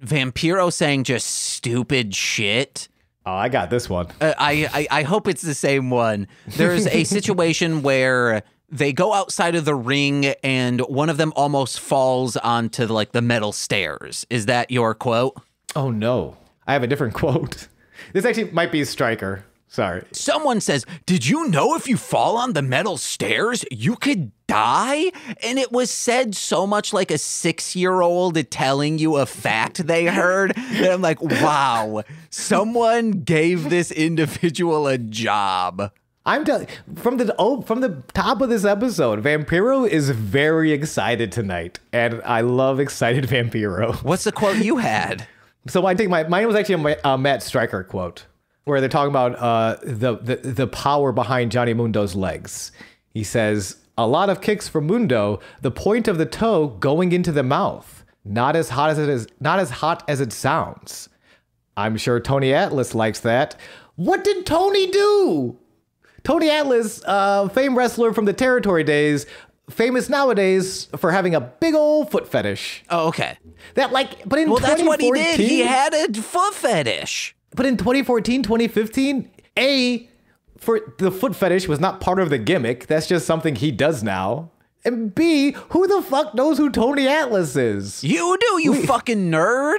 [SPEAKER 2] Vampiro saying just stupid shit,
[SPEAKER 1] Oh, I got this one.
[SPEAKER 2] uh, I, I I hope it's the same one. There's a situation where they go outside of the ring and one of them almost falls onto like the metal stairs. Is that your quote?
[SPEAKER 1] Oh no. I have a different quote. This actually might be a Striker. Sorry.
[SPEAKER 2] Someone says, Did you know if you fall on the metal stairs, you could die? And it was said so much like a six year old telling you a fact they heard that I'm like, Wow, someone gave this individual a job.
[SPEAKER 1] I'm telling from the oh from the top of this episode, Vampiro is very excited tonight, and I love excited Vampiro.
[SPEAKER 2] What's the quote you had?
[SPEAKER 1] So I think my mine was actually a, a Matt Striker quote, where they're talking about uh, the, the the power behind Johnny Mundo's legs. He says a lot of kicks from Mundo, the point of the toe going into the mouth, not as hot as it is, not as hot as it sounds. I'm sure Tony Atlas likes that. What did Tony do? Tony Atlas, uh, famed wrestler from the territory days, famous nowadays for having a big old foot fetish.
[SPEAKER 2] Oh, okay.
[SPEAKER 1] That like, but in
[SPEAKER 2] Well, that's what he did. He had a foot fetish.
[SPEAKER 1] But in 2014, 2015, A, for the foot fetish was not part of the gimmick. That's just something he does now. And B, who the fuck knows who Tony Atlas is?
[SPEAKER 2] You do, you fucking nerd.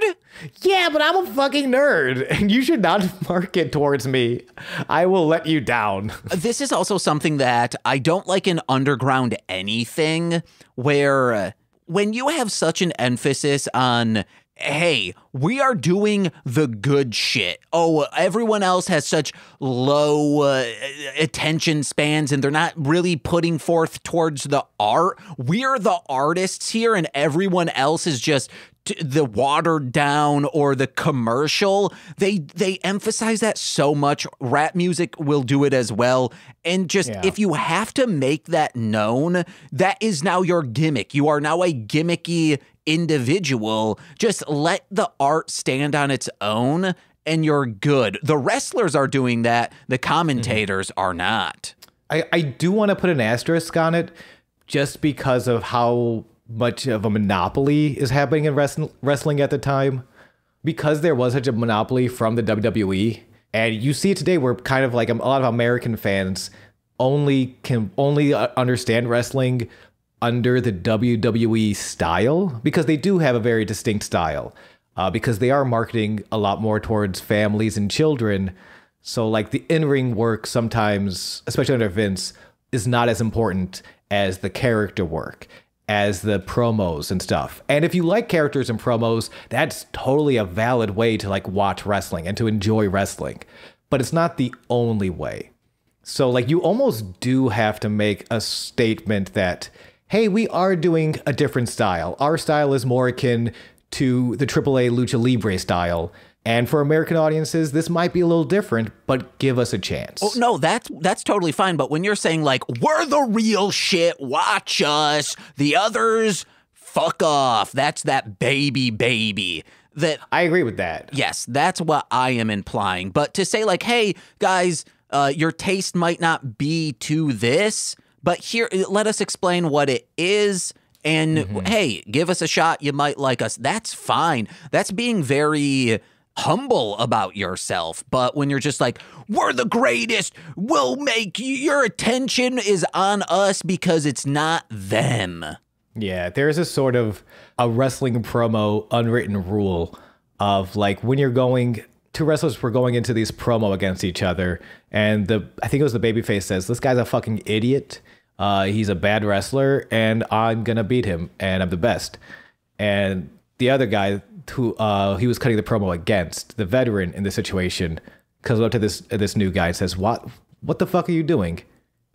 [SPEAKER 1] Yeah, but I'm a fucking nerd, and you should not market towards me. I will let you down.
[SPEAKER 2] This is also something that I don't like in underground anything where uh, when you have such an emphasis on hey, we are doing the good shit. Oh, everyone else has such low uh, attention spans and they're not really putting forth towards the art. We're the artists here and everyone else is just t- the watered down or the commercial they they emphasize that so much rap music will do it as well and just
[SPEAKER 1] Yeah.
[SPEAKER 2] if you have to make that known that is now your gimmick you are now a gimmicky individual just let the art stand on its own and you're good the wrestlers are doing that the commentators are not
[SPEAKER 1] I, I do want to put an asterisk on it just because of how much of a monopoly is happening in wrestling, wrestling at the time. Because there was such a monopoly from the WWE, and you see it today where kind of like a lot of American fans only can only uh, understand wrestling under the WWE style because they do have a very distinct style. Uh, because they are marketing a lot more towards families and children. So, like the in ring work sometimes, especially under Vince, is not as important as the character work, as the promos and stuff. And if you like characters and promos, that's totally a valid way to like watch wrestling and to enjoy wrestling. But it's not the only way. So, like, you almost do have to make a statement that, hey, we are doing a different style. Our style is more akin to the AAA Lucha Libre style. And for American audiences, this might be a little different, but give us a chance.
[SPEAKER 2] Oh, no, that's that's totally fine. But when you're saying like we're the real shit, watch us, the others fuck off. That's that baby baby. That
[SPEAKER 1] I agree with that.
[SPEAKER 2] yes, that's what I am implying. But to say like, hey guys, uh, your taste might not be to this, but here let us explain what it is. And mm-hmm. hey, give us a shot. You might like us. That's fine. That's being very humble about yourself. But when you're just like, we're the greatest, we'll make your attention is on us because it's not them.
[SPEAKER 1] Yeah, there's a sort of a wrestling promo unwritten rule of like when you're going two wrestlers were going into these promo against each other, and the I think it was the babyface says this guy's a fucking idiot. Uh, he's a bad wrestler, and I'm gonna beat him, and I'm the best. And the other guy who uh, he was cutting the promo against, the veteran in the situation, comes up to this this new guy and says, "What what the fuck are you doing?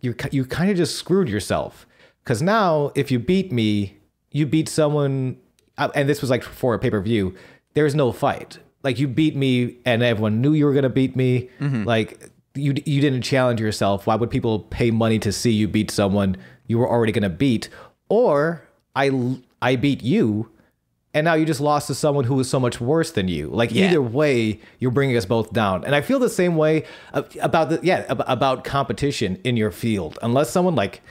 [SPEAKER 1] You you kind of just screwed yourself." Because now, if you beat me, you beat someone, uh, and this was like for a pay per view. There's no fight. Like you beat me, and everyone knew you were gonna beat me. Mm-hmm. Like you you didn't challenge yourself. Why would people pay money to see you beat someone you were already gonna beat? Or I I beat you, and now you just lost to someone who was so much worse than you. Like
[SPEAKER 2] Yeah.
[SPEAKER 1] either way, you're bringing us both down. And I feel the same way about the yeah about competition in your field. Unless someone like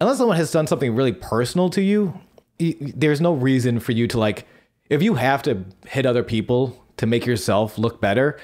[SPEAKER 1] unless someone has done something really personal to you, there's no reason for you to like if you have to hit other people to make yourself look better,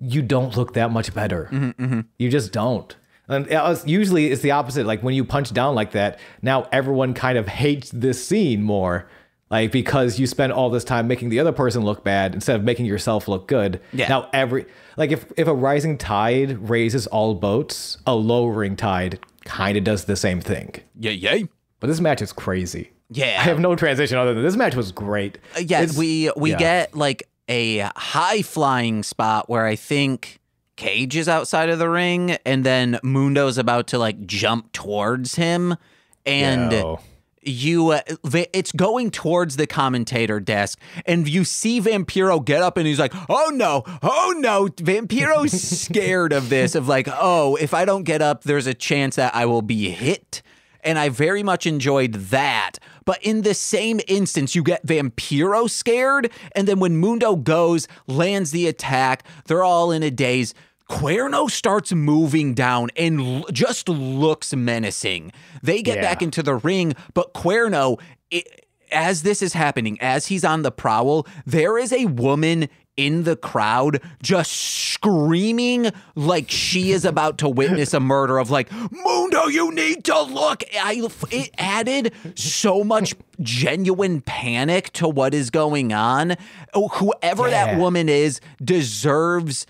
[SPEAKER 1] you don't look that much better. Mm-hmm, mm-hmm. You just don't. And uh, was- usually it's the opposite. Like when you punch down like that, now everyone kind of hates this scene more. Like because you spend all this time making the other person look bad instead of making yourself look good.
[SPEAKER 2] Yeah.
[SPEAKER 1] Now every like if if a rising tide raises all boats, a lowering tide kind of does the same thing.
[SPEAKER 2] Yeah, yeah.
[SPEAKER 1] But this match is crazy.
[SPEAKER 2] Yeah.
[SPEAKER 1] I have no transition other than this match was great.
[SPEAKER 2] Uh, Yeah,
[SPEAKER 1] It's-
[SPEAKER 2] we we
[SPEAKER 1] yeah.
[SPEAKER 2] get like a high flying spot where I think Cage is outside of the ring, and then Mundo's about to like jump towards him, and
[SPEAKER 1] Yo.
[SPEAKER 2] you uh, it's going towards the commentator desk, and you see Vampiro get up, and he's like, "Oh no, oh no!" Vampiro's scared of this, of like, "Oh, if I don't get up, there's a chance that I will be hit." and I very much enjoyed that. But in the same instance, you get Vampiro scared, and then when Mundo goes, lands the attack, they're all in a daze. Cuerno starts moving down and just looks menacing. They get
[SPEAKER 1] Yeah.
[SPEAKER 2] back into the ring, but Cuerno, it, as this is happening, as he's on the prowl, there is a woman in the crowd just screaming like she is about to witness a murder of like Mundo you need to look. I it added so much genuine panic to what is going on. Whoever that woman is deserves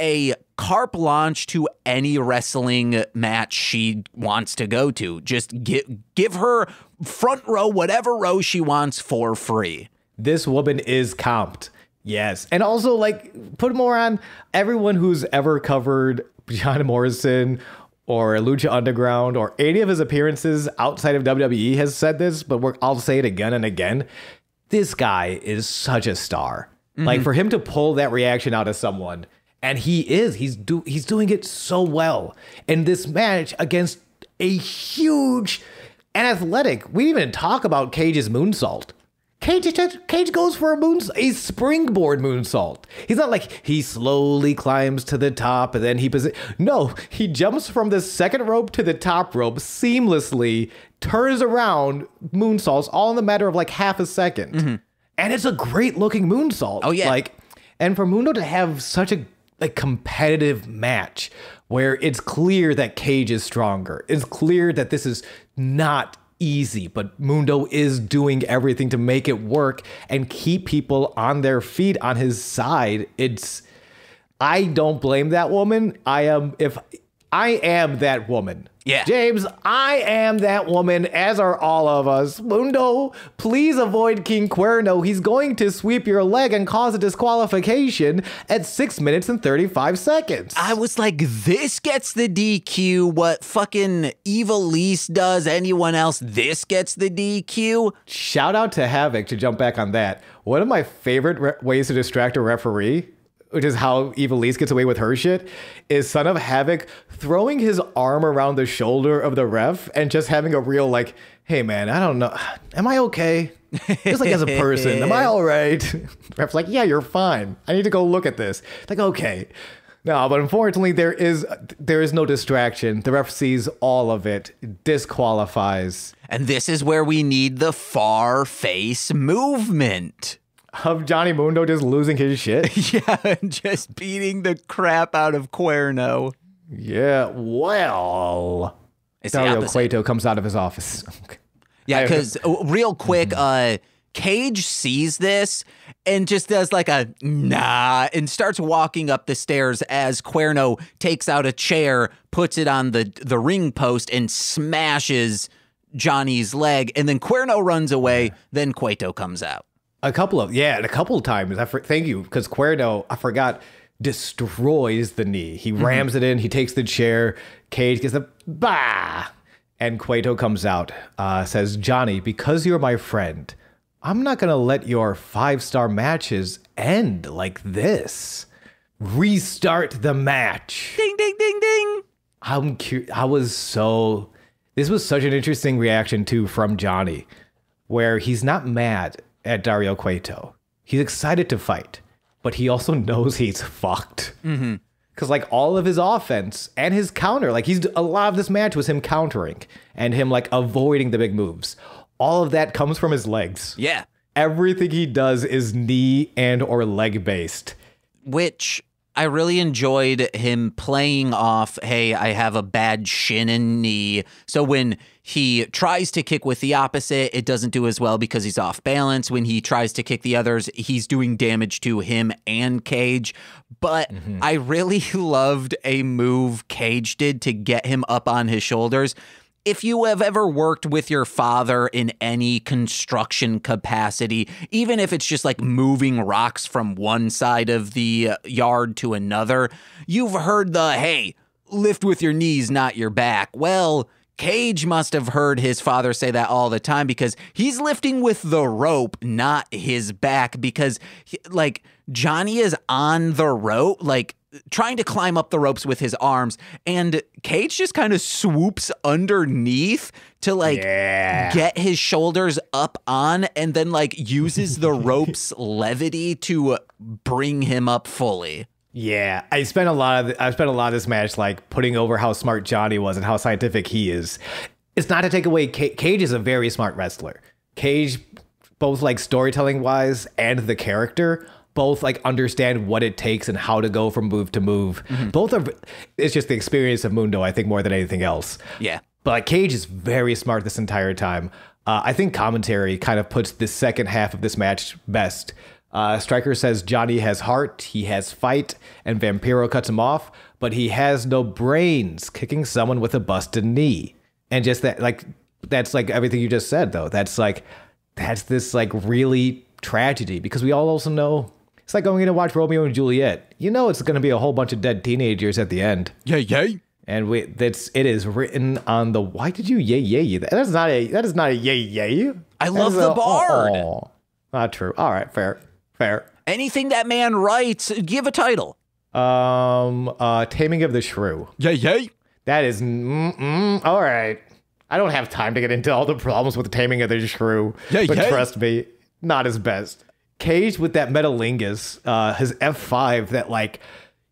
[SPEAKER 2] a carp launch to any wrestling match she wants to go to. Just give give her front row whatever row she wants for free.
[SPEAKER 1] This woman is comped. Yes. And also, like, put more on everyone who's ever covered John Morrison or Lucha Underground or any of his appearances outside of WWE has said this, but we're, I'll say it again and again. This guy is such a star. Like, mm-hmm. for him to pull that reaction out of someone, and he is, he's, do, he's doing it so well. In this match against a huge and athletic, we didn't even talk about Cage's moonsault. Cage, Cage goes for a moon, a springboard moonsault. He's not like he slowly climbs to the top and then he posi- No, he jumps from the second rope to the top rope seamlessly, turns around, moonsaults all in the matter of like half a 2nd mm-hmm. and it's a great looking moonsault.
[SPEAKER 2] Oh, yeah.
[SPEAKER 1] like, and for Mundo to have such a like competitive match where it's clear that Cage is stronger. It's clear that this is not easy, but Mundo is doing everything to make it work and keep people on their feet on his side. It's I don't blame that woman. I am if I am that woman.
[SPEAKER 2] Yeah.
[SPEAKER 1] James, I am that woman, as are all of us. Mundo, please avoid King Cuerno. He's going to sweep your leg and cause a disqualification at 6 minutes and 35 seconds.
[SPEAKER 2] I was like, this gets the DQ. What fucking Ivelisse does, anyone else, this gets the DQ.
[SPEAKER 1] Shout out to Havoc to jump back on that. One of my favorite re- ways to distract a referee, which is how Ivelisse gets away with her shit, is Son of Havoc throwing his arm around the shoulder of the ref and just having a real like, "Hey man, I don't know, am I okay? Just like as a person, am I all right?" Ref's like, "Yeah, you're fine. I need to go look at this." Like, okay. No, but unfortunately, there is there is no distraction. The ref sees all of it, disqualifies.
[SPEAKER 2] And this is where we need the far face movement.
[SPEAKER 1] Of Johnny Mundo just losing his shit.
[SPEAKER 2] Yeah, and just beating the crap out of Cuerno.
[SPEAKER 1] yeah, well,
[SPEAKER 2] It's
[SPEAKER 1] Dario. Cueto comes out of his office.
[SPEAKER 2] Yeah, because real quick, uh, Cage sees this and just does like a nah and starts walking up the stairs as Cuerno takes out a chair, puts it on the the ring post, and smashes Johnny's leg. And then Cuerno runs away. Then Cueto comes out.
[SPEAKER 1] A couple of yeah, and a couple of times. I for, thank you because Cuerno, I forgot, destroys the knee. He rams it in. He takes the chair. Cage gets a bah, and Cueto comes out. Uh, says Johnny, because you're my friend, I'm not gonna let your five star matches end like this. Restart the match.
[SPEAKER 2] Ding ding ding ding.
[SPEAKER 1] I'm cu- I was so this was such an interesting reaction too from Johnny where he's not mad at Dario Cueto. He's excited to fight, but he also knows he's fucked. Mm-hmm. Because like all of his offense and his counter, like he's a lot of this match was him countering and him like avoiding the big moves. All of that comes from his legs.
[SPEAKER 2] Yeah.
[SPEAKER 1] Everything he does is knee and or leg based.
[SPEAKER 2] Which I really enjoyed him playing off, hey, I have a bad shin and knee. So when he tries to kick with the opposite, it doesn't do as well because he's off balance. When he tries to kick the others, he's doing damage to him and Cage. But mm-hmm. I really loved a move Cage did to get him up on his shoulders if you have ever worked with your father in any construction capacity, even if it's just like moving rocks from one side of the uh, yard to another, you've heard the hey, lift with your knees, not your back. Well, Cage must have heard his father say that all the time because he's lifting with the rope, not his back. Because, like, Johnny is on the rope, like, trying to climb up the ropes with his arms and Cage just kind of swoops underneath to like yeah. get his shoulders up on and then like uses the rope's levity to bring him up fully.
[SPEAKER 1] Yeah, I spent a lot of I spent a lot of this match like putting over how smart Johnny was and how scientific he is. It's not to take away Cage is a very smart wrestler. Cage both like storytelling wise and the character both like understand what it takes and how to go from move to move. Mm-hmm. Both are it's just the experience of Mundo, I think, more than anything else.
[SPEAKER 2] Yeah.
[SPEAKER 1] But like Cage is very smart this entire time. Uh, I think commentary kind of puts the second half of this match best. Uh, Striker says Johnny has heart, he has fight, and Vampiro cuts him off, but he has no brains, kicking someone with a busted knee. And just that, like, that's like everything you just said, though. That's like, that's this like really tragedy because we all also know it's like going in to watch Romeo and Juliet. You know it's going to be a whole bunch of dead teenagers at the end.
[SPEAKER 2] Yeah, yeah.
[SPEAKER 1] And we, that's it is written on the. Why did you yay yay? That is not a that is not a yay yay.
[SPEAKER 2] I love the a, bard.
[SPEAKER 1] Oh, not true. All right, fair, fair.
[SPEAKER 2] Anything that man writes, give a title.
[SPEAKER 1] Um, uh, Taming of the Shrew.
[SPEAKER 2] Yay yay.
[SPEAKER 1] That is mm, all right. I don't have time to get into all the problems with the Taming of the Shrew. Yeah, but trust me, not his best. Cage with that Metalingus, uh, his F5 that like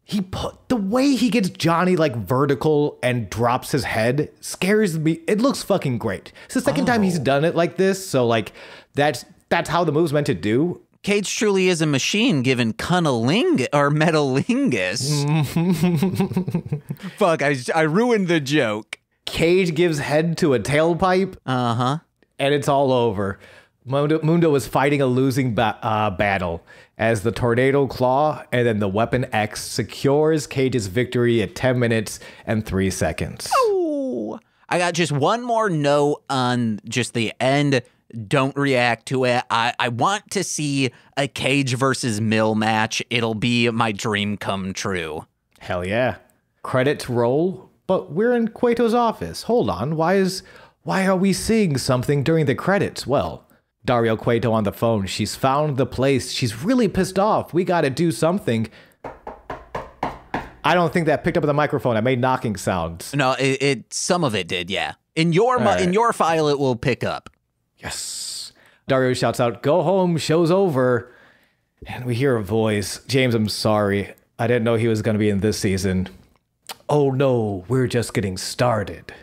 [SPEAKER 1] he put the way he gets Johnny like vertical and drops his head scares me. It looks fucking great. It's the second oh. time he's oh. done it like this, so like that's that's how the move's meant to do.
[SPEAKER 2] Cage truly is a machine given cunniling or metalingus. Fuck, I, I ruined the joke.
[SPEAKER 1] Cage gives head to a tailpipe.
[SPEAKER 2] Uh huh.
[SPEAKER 1] And it's all over. Mundo, Mundo is fighting a losing ba- uh, battle as the Tornado Claw and then the Weapon X secures Cage's victory at 10 minutes and 3 seconds.
[SPEAKER 2] Oh, I got just one more note on just the end. Don't react to it. I, I want to see a Cage versus Mil match. It'll be my dream come true.
[SPEAKER 1] Hell yeah. Credits roll, but we're in Cueto's office. Hold on. Why is why are we seeing something during the credits? Well, Dario Cueto on the phone. She's found the place. She's really pissed off. We got to do something. I don't think that picked up the microphone. I made knocking sounds.
[SPEAKER 2] No, it, it some of it did. Yeah, in your right. in your file, it will pick up.
[SPEAKER 1] Yes. Dario shouts out, "Go home. Show's over." And we hear a voice. James, I'm sorry. I didn't know he was going to be in this season. Oh no, we're just getting started.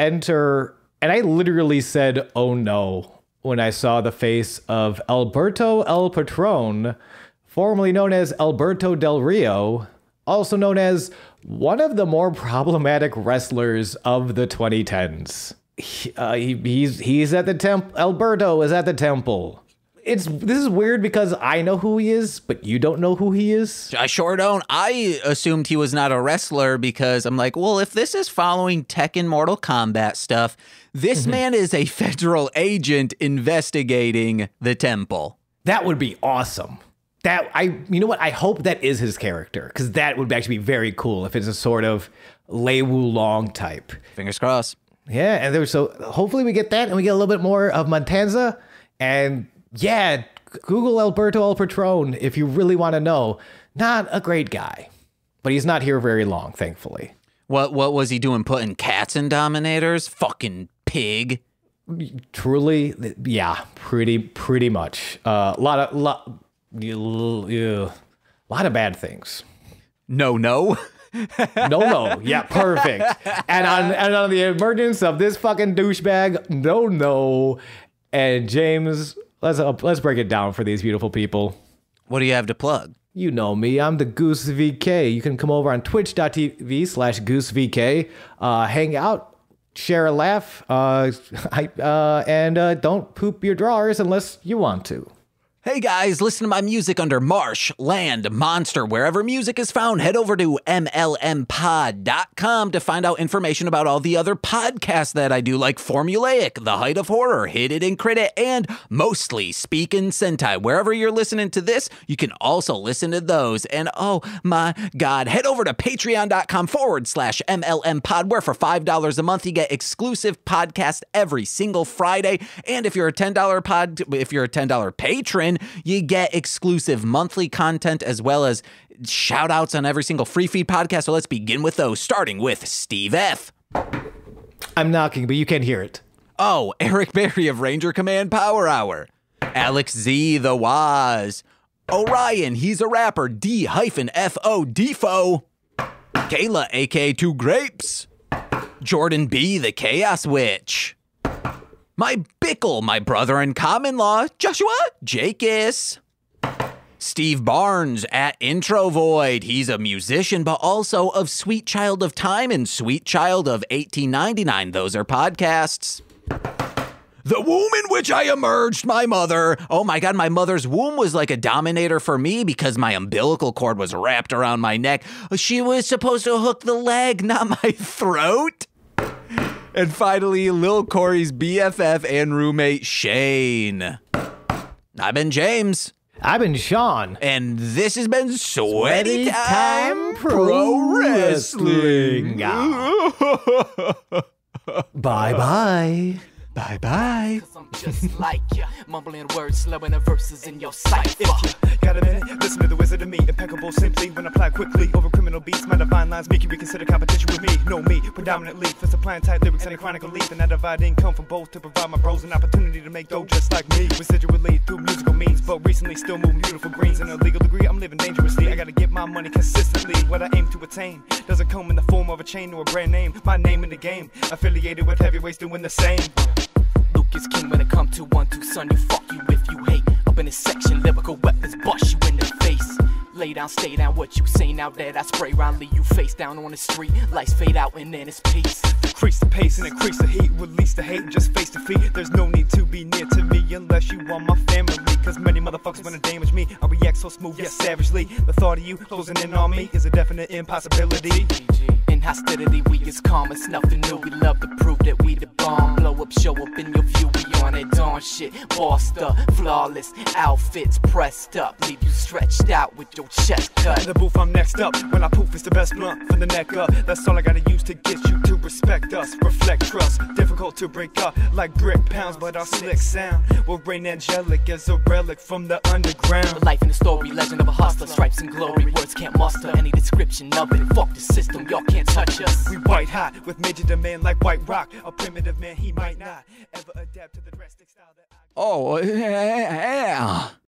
[SPEAKER 1] Enter, and I literally said, "Oh no." When I saw the face of Alberto El Patron, formerly known as Alberto Del Rio, also known as one of the more problematic wrestlers of the 2010s. He, uh, he, he's he's at the temple. Alberto is at the temple. It's this is weird because I know who he is, but you don't know who he is.
[SPEAKER 2] I sure don't. I assumed he was not a wrestler because I'm like, well, if this is following Tekken Mortal Kombat stuff, this mm-hmm. man is a federal agent investigating the temple.
[SPEAKER 1] That would be awesome. That I, you know what? I hope that is his character because that would actually be very cool if it's a sort of Lei Wulong type.
[SPEAKER 2] Fingers crossed.
[SPEAKER 1] Yeah, and there, so hopefully we get that and we get a little bit more of Matanza And yeah, Google Alberto El Patron if you really want to know. Not a great guy, but he's not here very long, thankfully.
[SPEAKER 2] What what was he doing? Putting cats in dominators? Fucking pig.
[SPEAKER 1] truly, yeah, pretty pretty much. A uh, lot of lot, yeah, lot of bad things.
[SPEAKER 2] No, no.
[SPEAKER 1] no, no. Yeah, perfect. And on and on the emergence of this fucking douchebag, no, no. And James, let's uh, let's break it down for these beautiful people.
[SPEAKER 2] What do you have to plug?
[SPEAKER 1] You know me, I'm the Goose VK. You can come over on twitch.tv slash Goose VK, uh, hang out, share a laugh, uh, I, uh, and uh, don't poop your drawers unless you want to.
[SPEAKER 2] Hey guys, listen to my music under Marsh, Land, Monster, wherever music is found. Head over to MLMpod.com to find out information about all the other podcasts that I do, like Formulaic, The Height of Horror, Hit It and Crit It, and mostly Speaking Sentai. Wherever you're listening to this, you can also listen to those. And oh my God, head over to patreon.com forward slash MLMpod, where for $5 a month you get exclusive podcast every single Friday. And if you're a $10 pod, if you're a $10 patron, you get exclusive monthly content as well as shout outs on every single free feed podcast. So let's begin with those, starting with Steve F.
[SPEAKER 1] I'm knocking, but you can't hear it.
[SPEAKER 2] Oh, Eric Berry of Ranger Command Power Hour. Alex Z, the Waz. Orion, he's a rapper. D hyphen F O Defo. Kayla, aka Two Grapes. Jordan B, the Chaos Witch. My Bickle, my brother in common law, Joshua Jakis. Steve Barnes at Intro Void. He's a musician, but also of Sweet Child of Time and Sweet Child of 1899. Those are podcasts. The womb in which I emerged, my mother. Oh my God, my mother's womb was like a dominator for me because my umbilical cord was wrapped around my neck. She was supposed to hook the leg, not my throat. And finally, Lil Corey's BFF and roommate, Shane. I've been James.
[SPEAKER 1] I've been Sean.
[SPEAKER 2] And this has been Sweaty, Sweaty Time, Time Pro Wrestling.
[SPEAKER 1] bye bye.
[SPEAKER 2] Bye bye. Just like
[SPEAKER 3] ya, mumbling words, slowing the verses in your sight. If you got a minute, listen to the wizard of me, impeccable simply when I apply quickly over criminal beats. My divine lines make you reconsider competition with me. Know me, predominantly for supplying tight lyrics and a chronic leap. And I divide income from both to provide my bros an opportunity to make dough just like me. Residually through musical means, but recently still moving beautiful greens. In a legal degree, I'm living dangerously. I gotta get my money consistently. What I aim to attain doesn't come in the form of a chain or a brand name. My name in the game, affiliated with heavyweights doing the same. Is king when it come to one, two, son. You fuck you if you hate. Up in this section, lyrical weapons bust you in the face. Lay down, stay down, what you say now that I spray round, leave you face down on the street. Lights fade out and then it's peace. Decrease the pace and increase the heat, release the hate and just face defeat. There's no need to be near to me unless you want my family. Cause many motherfuckers wanna damage me. I react so smooth, yet savagely. The thought of you closing in on me is a definite impossibility. In hostility, we is calm, it's nothing new. We love to prove that we the bomb. Blow up, show up in your view, we on that dawn shit. Bossed up, flawless outfits pressed up. Leave you stretched out with your chest cut. The booth, I'm next up. When I poof, it's the best blunt from the neck up. That's all I gotta use to get you to respect us. Reflect trust, difficult to break up like brick pounds, but our slick sound will reign angelic as a relic from the underground. The life in the story, legend of a hustler, stripes and glory. Words can't muster any description of it. Fuck the system, y'all can't touch us. We white hot with major demand like White Rock. A primitive man, he might not ever adapt to the drastic style that I.
[SPEAKER 2] Oh, yeah.